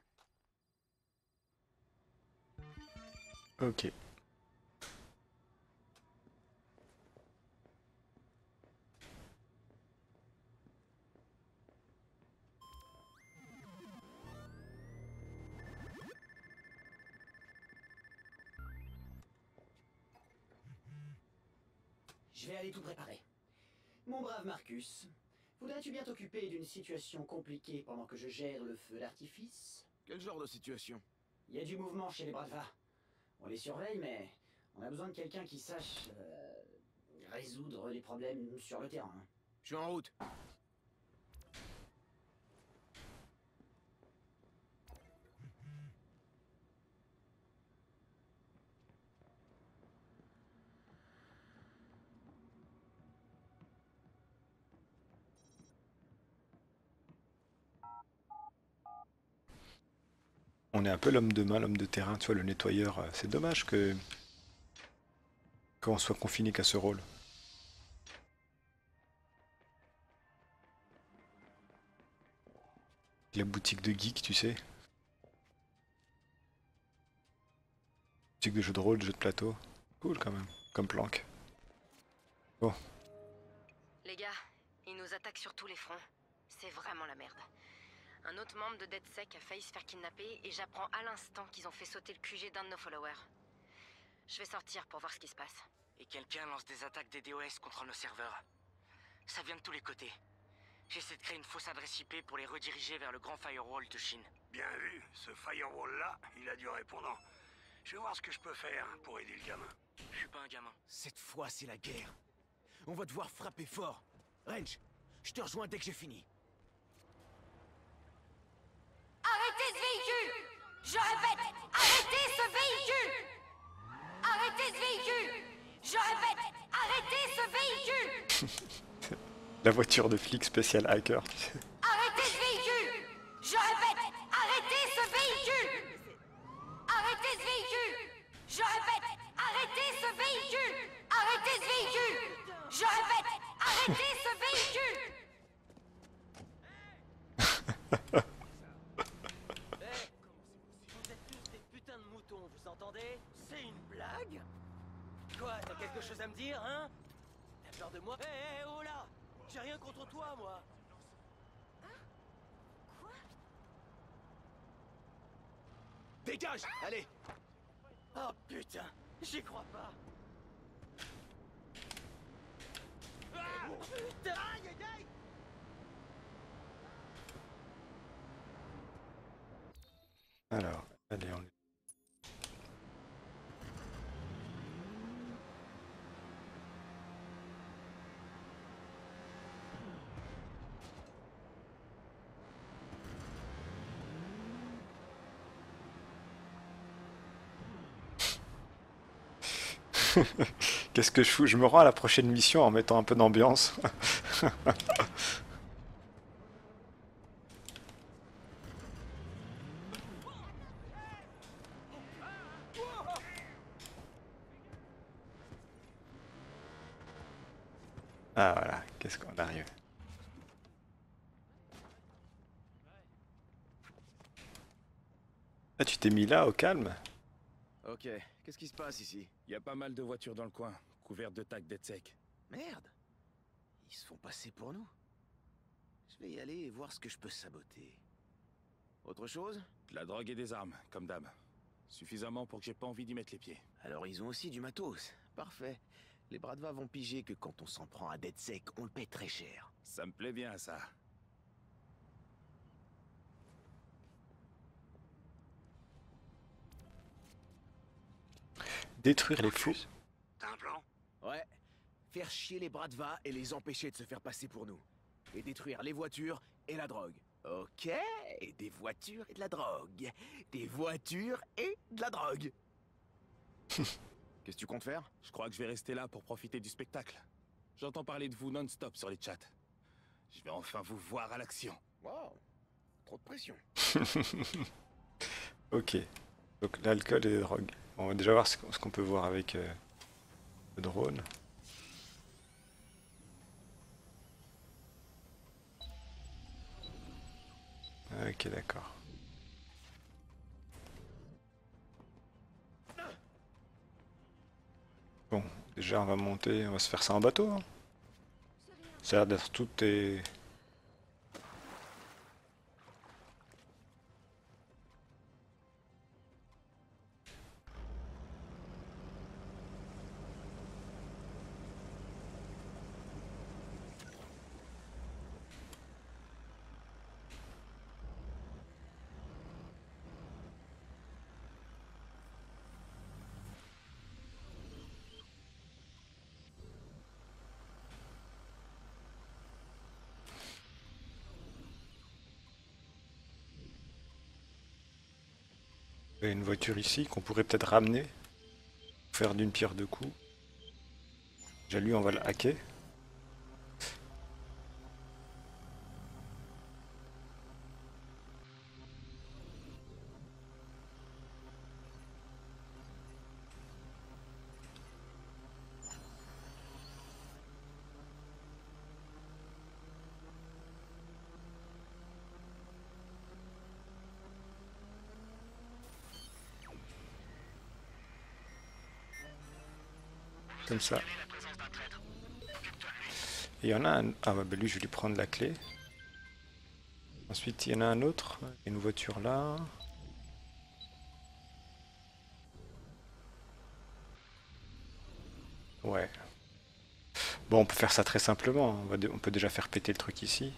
[SPEAKER 1] Ok.
[SPEAKER 5] Vais aller tout préparer. Mon brave Marcus, voudrais-tu bien t'occuper d'une situation compliquée pendant que je gère le feu d'artifice?
[SPEAKER 6] Quel genre de situation?
[SPEAKER 5] Il y a du mouvement chez les Bradva. On les surveille, mais on a besoin de quelqu'un qui sache euh, résoudre les problèmes sur le terrain.
[SPEAKER 6] Je suis en route.
[SPEAKER 1] On est un peu l'homme de main, l'homme de terrain, tu vois, le nettoyeur. euh, C'est dommage que qu'on soit confiné qu'à ce rôle. La boutique de geek, tu sais. Boutique de jeux de rôle, de jeux de plateau. Cool quand même, comme planque. Bon,
[SPEAKER 3] Les gars, ils nous attaquent sur tous les fronts. C'est vraiment la merde. Un autre membre de DeadSec a failli se faire kidnapper et j'apprends à l'instant qu'ils ont fait sauter le QG d'un de nos followers. Je vais sortir pour voir ce qui se passe.
[SPEAKER 16] Et quelqu'un lance des attaques des DOS contre nos serveurs. Ça vient de tous les côtés. J'essaie de créer une fausse adresse IP pour les rediriger vers le grand firewall de Chine.
[SPEAKER 8] Bien vu, ce firewall-là, il a du répondant. Je vais voir ce que je peux faire pour aider le gamin.
[SPEAKER 16] Je suis pas un gamin.
[SPEAKER 6] Cette fois, c'est la guerre. On va devoir frapper fort. Range, je te rejoins dès que j'ai fini.
[SPEAKER 4] Arrêtez ce véhicule Je répète, arrêtez ce véhicule. Arrêtez ce véhicule. Je répète, arrêtez ce véhicule.
[SPEAKER 1] La voiture de flic spécial hacker.
[SPEAKER 4] Arrêtez ce véhicule. Je répète, arrêtez ce véhicule. Arrêtez ce véhicule. Je répète, arrêtez ce véhicule. Arrêtez ce véhicule. Je répète, arrêtez ce véhicule
[SPEAKER 6] Vous êtes tous des putains de moutons, vous entendez C'est une blague Quoi, t'as quelque chose à me dire, hein T'as peur de moi Hé, hé, oh là J'ai rien contre toi, moi
[SPEAKER 14] Dégage Allez
[SPEAKER 6] Oh putain J'y crois pas Ah, putain Aïe, aïe, aïe
[SPEAKER 1] Alors, allez, on... Qu'est-ce que je fous? Je me rends à la prochaine mission en mettant un peu d'ambiance. Ah voilà, qu'est-ce qu'on arrive? Ah tu t'es mis là au calme?
[SPEAKER 14] Ok, qu'est-ce qui se passe ici?
[SPEAKER 10] Il y a pas mal de voitures dans le coin, couvertes de tacs d'ETSEC.
[SPEAKER 6] Merde Ils se font passer pour nous Je vais y aller et voir ce que je peux saboter. Autre chose?
[SPEAKER 10] De la drogue et des armes, comme d'hab. Suffisamment pour que j'ai pas envie d'y mettre les pieds.
[SPEAKER 6] Alors ils ont aussi du matos. Parfait. Les Bradva vont piger que quand on s'en prend à DedSec, on le paie très cher.
[SPEAKER 10] Ça me plaît bien, ça.
[SPEAKER 1] Détruire les fous.
[SPEAKER 8] T'as un plan
[SPEAKER 6] Ouais. Faire chier les Bradva et les empêcher de se faire passer pour nous. Et détruire les voitures et la drogue. Ok, des voitures et de la drogue. Des voitures et de la drogue.
[SPEAKER 14] Qu'est-ce que tu comptes faire?
[SPEAKER 10] Je crois que je vais rester là pour profiter du spectacle. J'entends parler de vous non-stop sur les chats. Je vais enfin vous voir à l'action.
[SPEAKER 6] Wow. Trop de pression.
[SPEAKER 1] ok. Donc l'alcool et les drogues. On va déjà voir ce qu'on peut voir avec euh, le drone. Ok, d'accord. Bon, déjà on va monter, on va se faire ça en bateau. hein. Ça a l'air d'être tout est... Une voiture ici qu'on pourrait peut-être ramener. Faire d'une pierre deux coups. Déjà lui on va le hacker. Ça. Il y en a un... Ah bah lui je vais lui prendre la clé. Ensuite il y en a un autre. Une voiture là. Ouais. Bon on peut faire ça très simplement. On, va dé- on peut déjà faire péter le truc ici.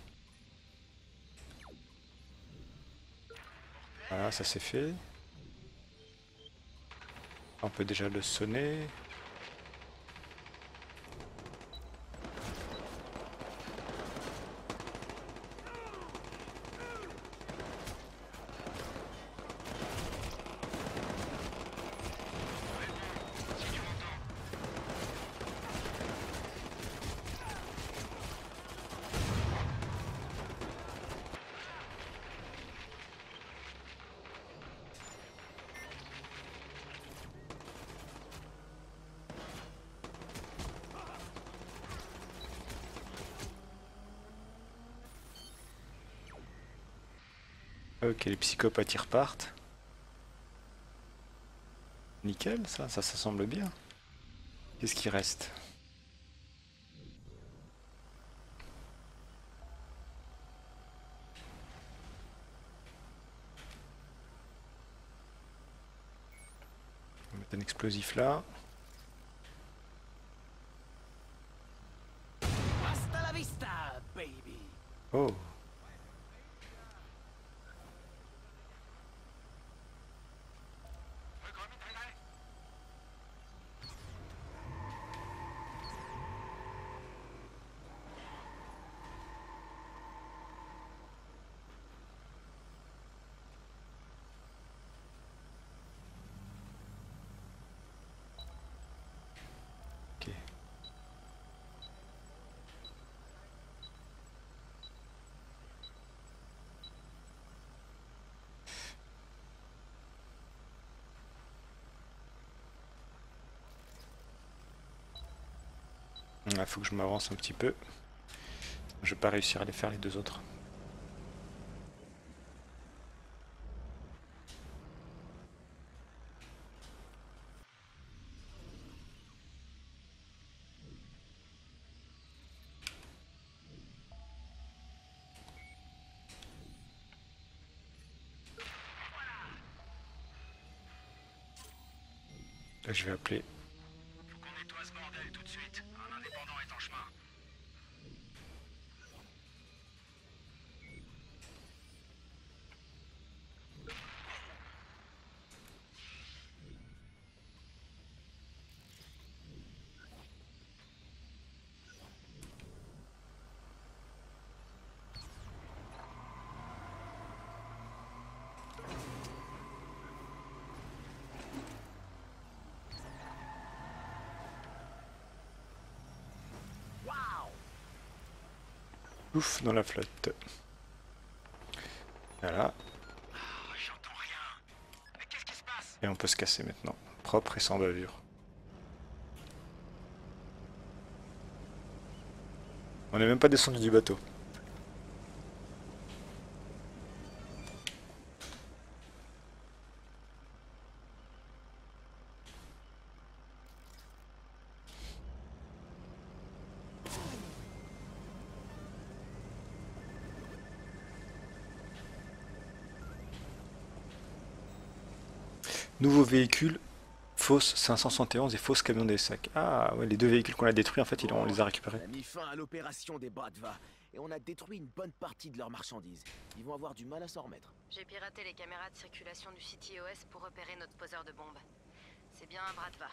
[SPEAKER 1] Voilà, ça c'est fait. On peut déjà le sonner. Ok, les psychopathes y repartent. Nickel, ça, ça, ça semble bien. Qu'est-ce qui reste? On va mettre un explosif là.
[SPEAKER 6] Hasta la vista, baby.
[SPEAKER 1] Oh Ok. Il faut que je m'avance un petit peu. Je vais pas réussir à les faire les deux autres. Là, je vais appeler
[SPEAKER 8] On nettoie ce bordel tout de suite. Un indépendant est en chemin.
[SPEAKER 1] Ouf dans la flotte. Voilà. Et on peut se casser maintenant. Propre et sans bavure. On n'est même pas descendu du bateau. Nouveau véhicule, fausse 571 et fausse camion des sacs. Ah ouais, les deux véhicules qu'on a détruits, en fait, ils- on les a récupérés.
[SPEAKER 6] On a mis fin à l'opération des Bradva et on a détruit une bonne partie de leurs marchandises. Ils vont avoir du mal à s'en remettre.
[SPEAKER 3] J'ai piraté les caméras de circulation du site iOS pour repérer notre poseur de bombes. C'est bien un Bradva.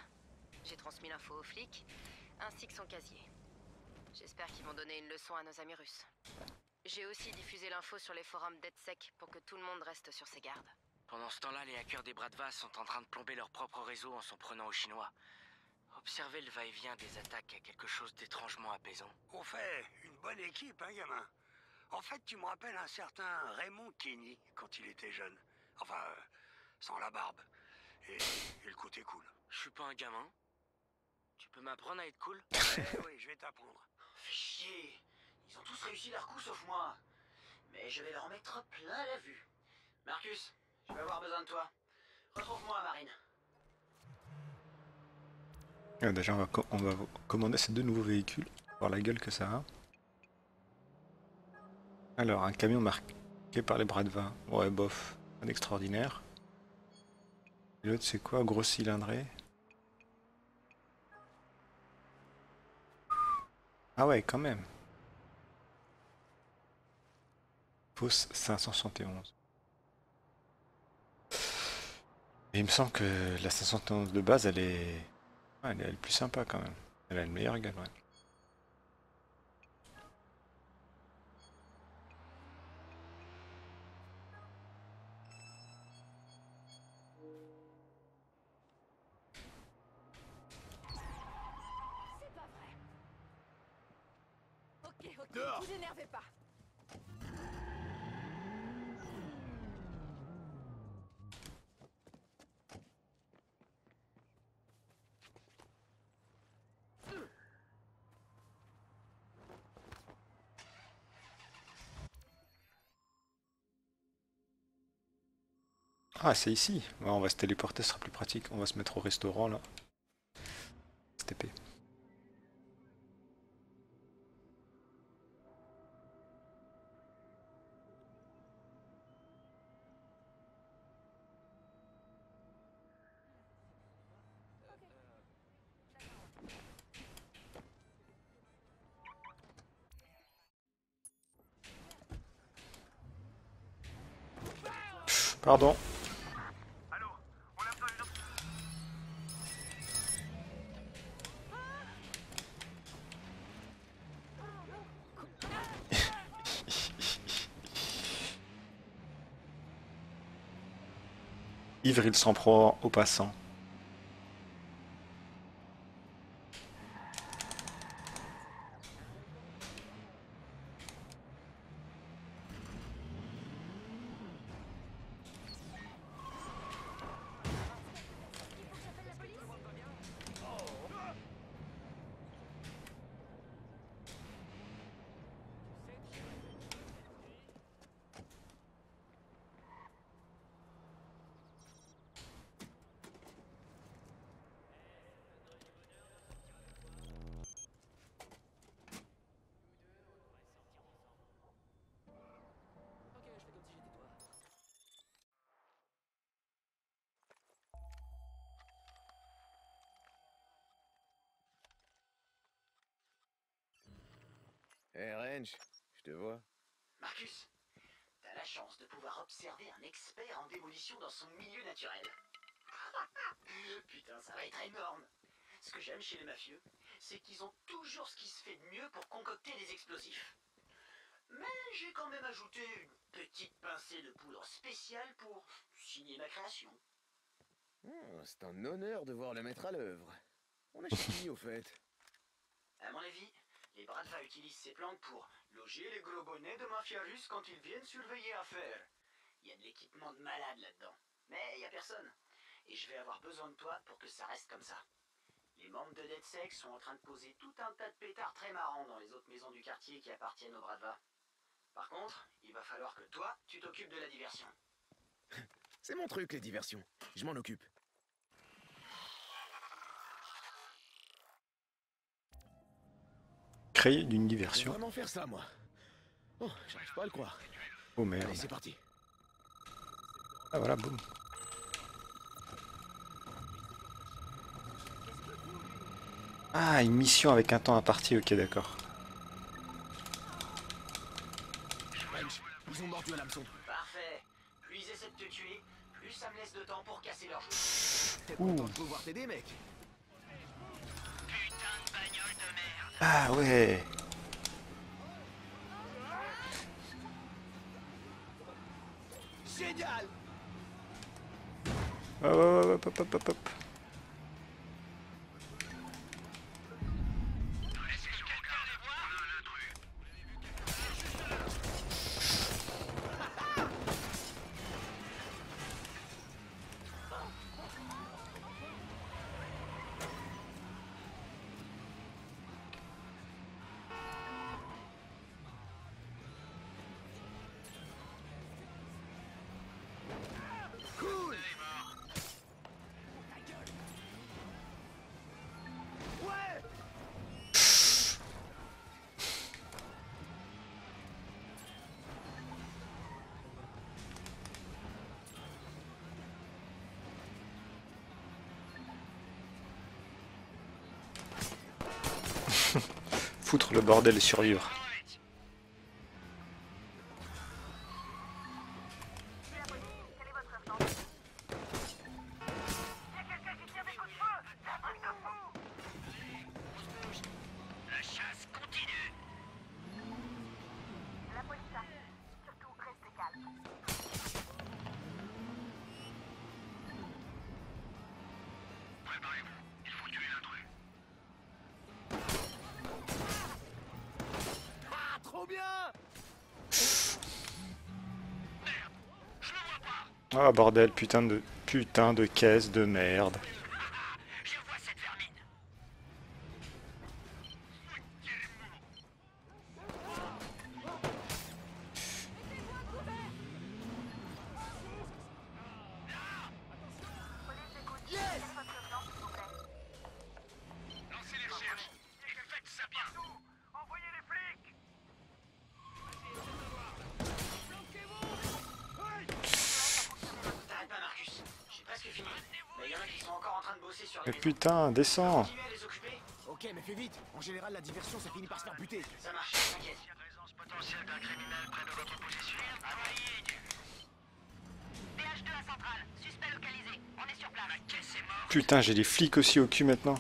[SPEAKER 3] J'ai transmis l'info aux flics, ainsi que son casier. J'espère qu'ils vont donner une leçon à nos amis russes. J'ai aussi diffusé l'info sur les forums d'EdSec pour que tout le monde reste sur ses gardes.
[SPEAKER 16] Pendant ce temps-là, les hackers des Bradva sont en train de plomber leur propre réseau en s'en prenant aux Chinois. Observer le va-et-vient des attaques est quelque chose d'étrangement apaisant.
[SPEAKER 8] On fait une bonne équipe, hein, gamin En fait, tu me rappelles un certain Raymond Kenny quand il était jeune. Enfin, euh, sans la barbe. Et, et le côté cool.
[SPEAKER 16] Je suis pas un gamin. Tu peux m'apprendre à être cool?
[SPEAKER 8] Eh oui, je vais t'apprendre.
[SPEAKER 5] Fais chier. Ils ont tous réussi leur coup sauf moi. Mais je vais leur mettre plein la vue. Marcus, je vais avoir besoin de toi. Retrouve-moi, Marine.
[SPEAKER 1] Ah, déjà, on va, commander ces deux nouveaux véhicules. Voir la gueule que ça a. Alors, un camion marqué par les bras de vin. Ouais, bof. Un extraordinaire. L'autre, c'est quoi Gros cylindré? Ah ouais, quand même. Fausse 571. Et il me semble que la 571 de base, elle est... ouais, elle est est plus sympa quand même. Elle a une meilleure gueule, ouais.
[SPEAKER 4] C'est pas vrai. Ok, ok,
[SPEAKER 6] Dehors.
[SPEAKER 4] vous énervez pas.
[SPEAKER 1] Ah, c'est ici. On va se téléporter, ce sera plus pratique. On va se mettre au restaurant là. STP. Pardon. Ivre, il s'en prend aux passants.
[SPEAKER 6] Hé, hey, Range, je te vois.
[SPEAKER 5] Marcus, t'as la chance de pouvoir observer un expert en démolition dans son milieu naturel. Putain, ça va être énorme. Ce que j'aime chez les mafieux, c'est qu'ils ont toujours ce qui se fait de mieux pour concocter des explosifs. Mais j'ai quand même ajouté une petite pincée de poudre spéciale pour signer ma création.
[SPEAKER 6] Oh, c'est un honneur de voir le mettre à l'œuvre. On a qui, au fait
[SPEAKER 5] À mon avis, les Bradva utilisent ces plantes pour loger les gros bonnets de mafia russe quand ils viennent surveiller affaire. Il y a de l'équipement de malade là-dedans. Mais il y a personne. Et je vais avoir besoin de toi pour que ça reste comme ça. Les membres de DeadSec sont en train de poser tout un tas de pétards très marrants dans les autres maisons du quartier qui appartiennent aux Bradva. Par contre, il va falloir que toi, tu t'occupes de la diversion.
[SPEAKER 6] C'est mon truc, les diversions. Je m'en occupe.
[SPEAKER 1] Créer d'une diversion.
[SPEAKER 6] vraiment faire ça, moi. Oh, j'arrive pas à le croire.
[SPEAKER 1] Oh merde.
[SPEAKER 6] Allez, c'est parti.
[SPEAKER 1] Ah voilà, boum. Ah, une mission avec un temps imparti, ok d'accord.
[SPEAKER 6] Ils ont mordu à l'hameçon.
[SPEAKER 5] Plus ils essaient de te tuer, plus ça me laisse de temps pour casser leur jeu.
[SPEAKER 6] T'es content de pouvoir t'aider, mec.
[SPEAKER 1] Ah ouais.
[SPEAKER 6] Génial.
[SPEAKER 1] Hop, hop, hop, hop, hop, hop. Foutre le bordel et survivre.
[SPEAKER 6] Ah
[SPEAKER 1] bordel, putain de putain de caisse de merde. Putain, descends
[SPEAKER 5] Continuez à les occuper
[SPEAKER 6] Ok, mais fais vite. En général, la diversion, ça finit par se faire buter.
[SPEAKER 5] Ça marche, t'inquiète.
[SPEAKER 2] Présence potentielle d'un criminel près de votre position. Envoyez
[SPEAKER 4] PH2 à centrale. Suspect localisé. On est sur place.
[SPEAKER 2] La caisse est morte.
[SPEAKER 1] Putain, j'ai des flics aussi au cul maintenant.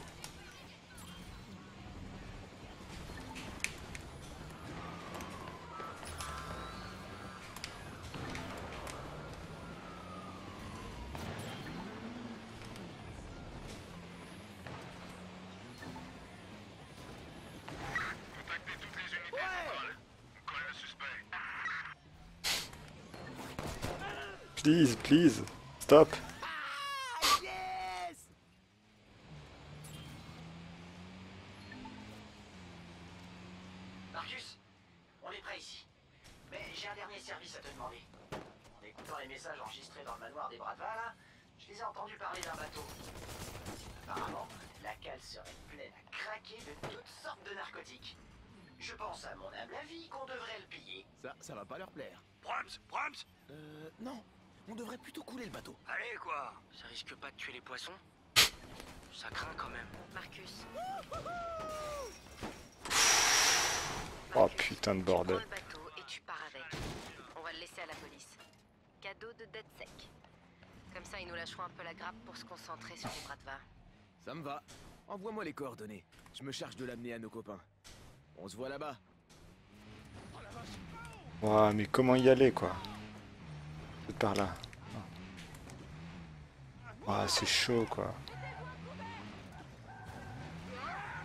[SPEAKER 1] Please, please, stop.
[SPEAKER 3] Pour se concentrer sur les bras de va.
[SPEAKER 6] Ça me va. Envoie-moi les coordonnées. Je me charge de l'amener à nos copains. On se voit là-bas.
[SPEAKER 1] Ouah, mais comment y aller quoi? C'est par là. Ouah, c'est chaud quoi.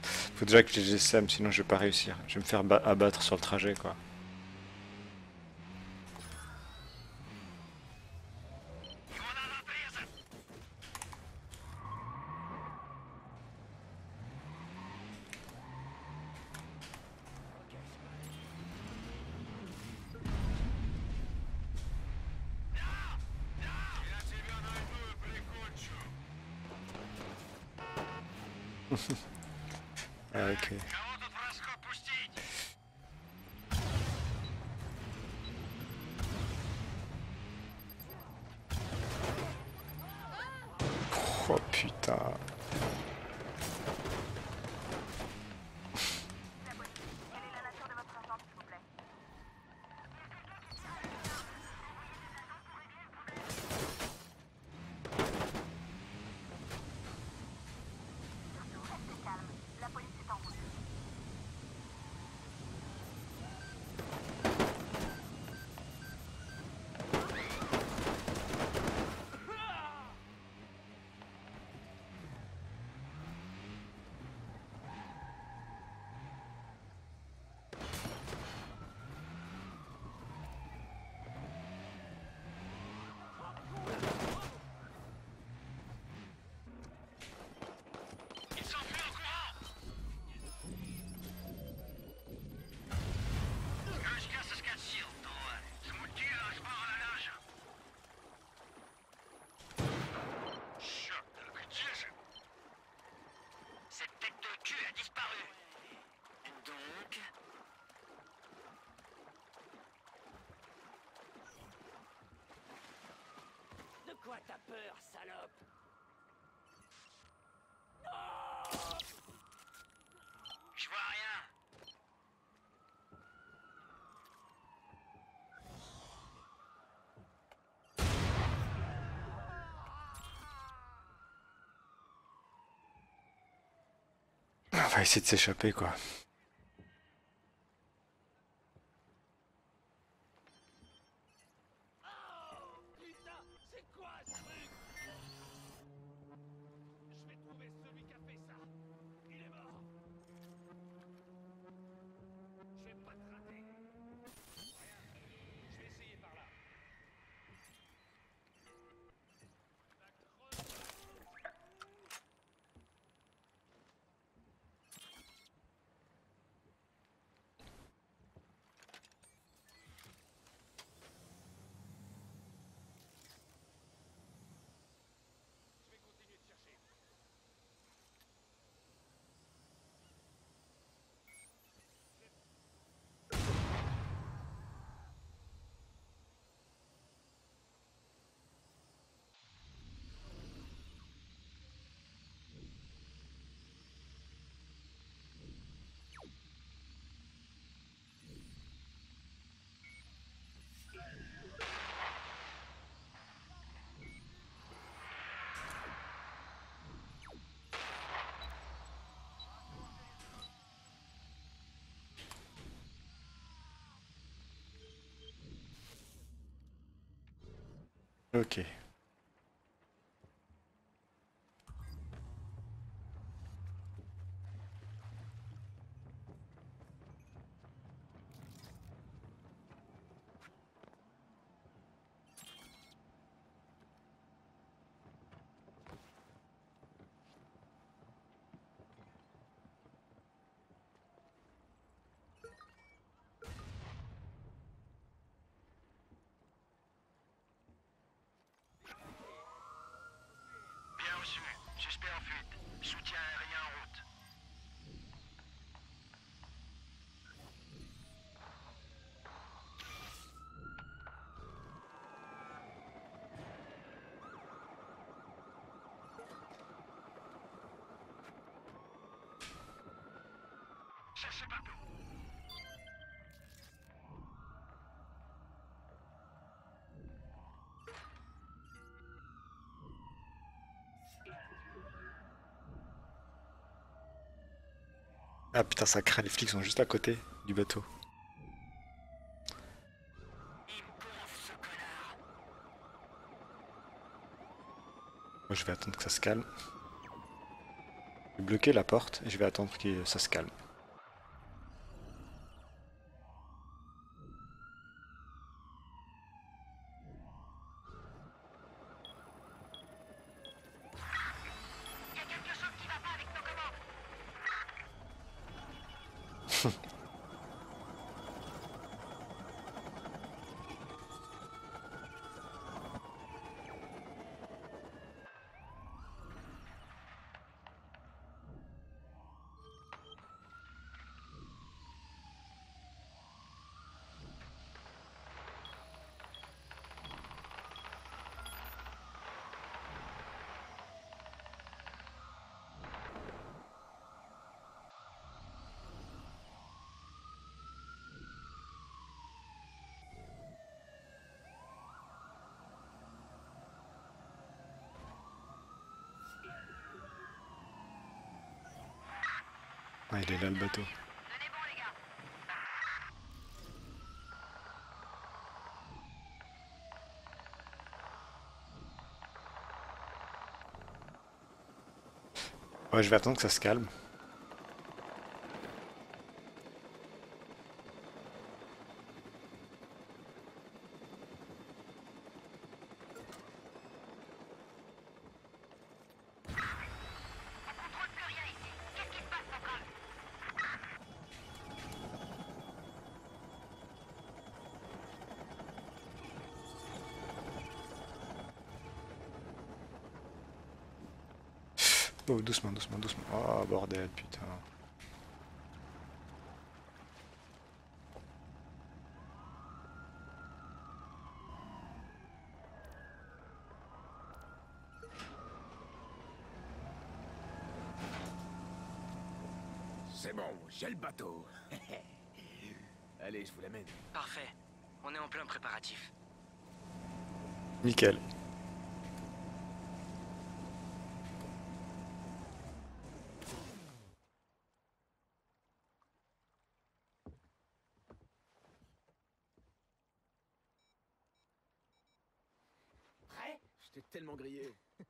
[SPEAKER 1] Faut déjà que j'ai GSM, sinon je vais pas réussir. Je vais me faire ba- abattre sur le trajet quoi.
[SPEAKER 12] T'as peur, salope
[SPEAKER 5] Je vois rien.
[SPEAKER 1] On va essayer de s'échapper quoi. Ok.
[SPEAKER 2] Bien reçu. Suspect en fuite. Soutien aérien en route. Cherchez partout.
[SPEAKER 1] Ah putain, ça craint, les flics sont juste à côté du bateau. Moi je vais attendre que ça se calme. Je vais bloquer la porte et je vais attendre que ça se calme. Ah, il est là le bateau. Ouais, je vais attendre que ça se calme. Oh, doucement, doucement, doucement. Oh, bordel, putain.
[SPEAKER 6] C'est bon, j'ai le bateau. Allez, je vous l'amène.
[SPEAKER 16] Parfait. On est en plein préparatif.
[SPEAKER 1] Nickel.
[SPEAKER 6] Tellement grillé.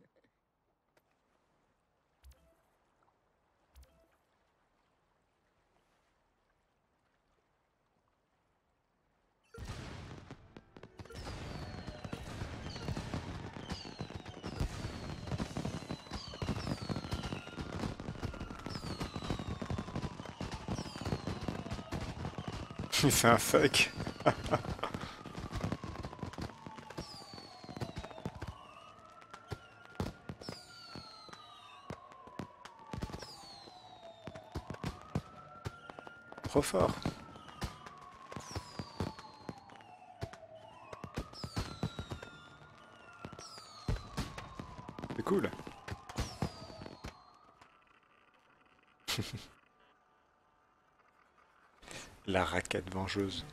[SPEAKER 1] Il fait un fuck. Trop fort. C'est cool. La raquette vengeuse.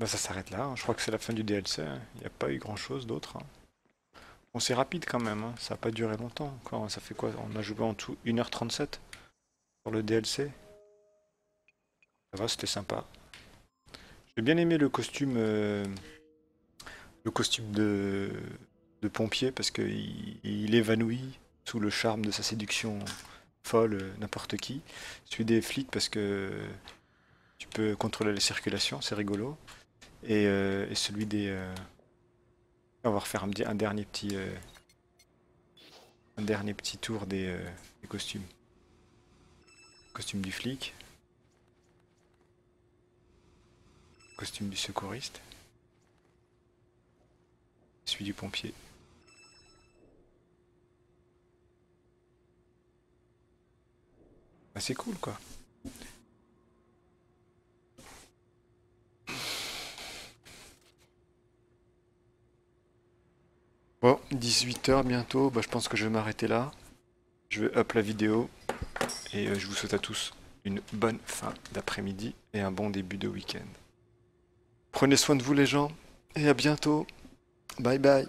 [SPEAKER 1] Bah ça s'arrête là, hein. je crois que c'est la fin du DLC, hein. il n'y a pas eu grand chose d'autre. hein. Bon c'est rapide quand même, ça n'a pas duré longtemps. Ça fait quoi? On a joué en tout 1h37 pour le DLC. Ça va, c'était sympa. J'ai bien aimé le costume, euh, le costume de, de pompier parce qu'il il évanouit sous le charme de sa séduction folle euh, n'importe qui. Celui des flics parce que tu peux contrôler la circulation, c'est rigolo. Et, euh, et celui des... On va refaire un, dernier petit... euh, Un dernier petit tour des, euh, des costumes. Costume du flic. Costume du secouriste. Celui du pompier. Bah, c'est cool quoi. Bon, 18h bientôt, bah, je pense que je vais m'arrêter là. Je vais up la vidéo et euh, je vous souhaite à tous une bonne fin d'après-midi et un bon début de week-end. Prenez soin de vous les gens et à bientôt. Bye bye.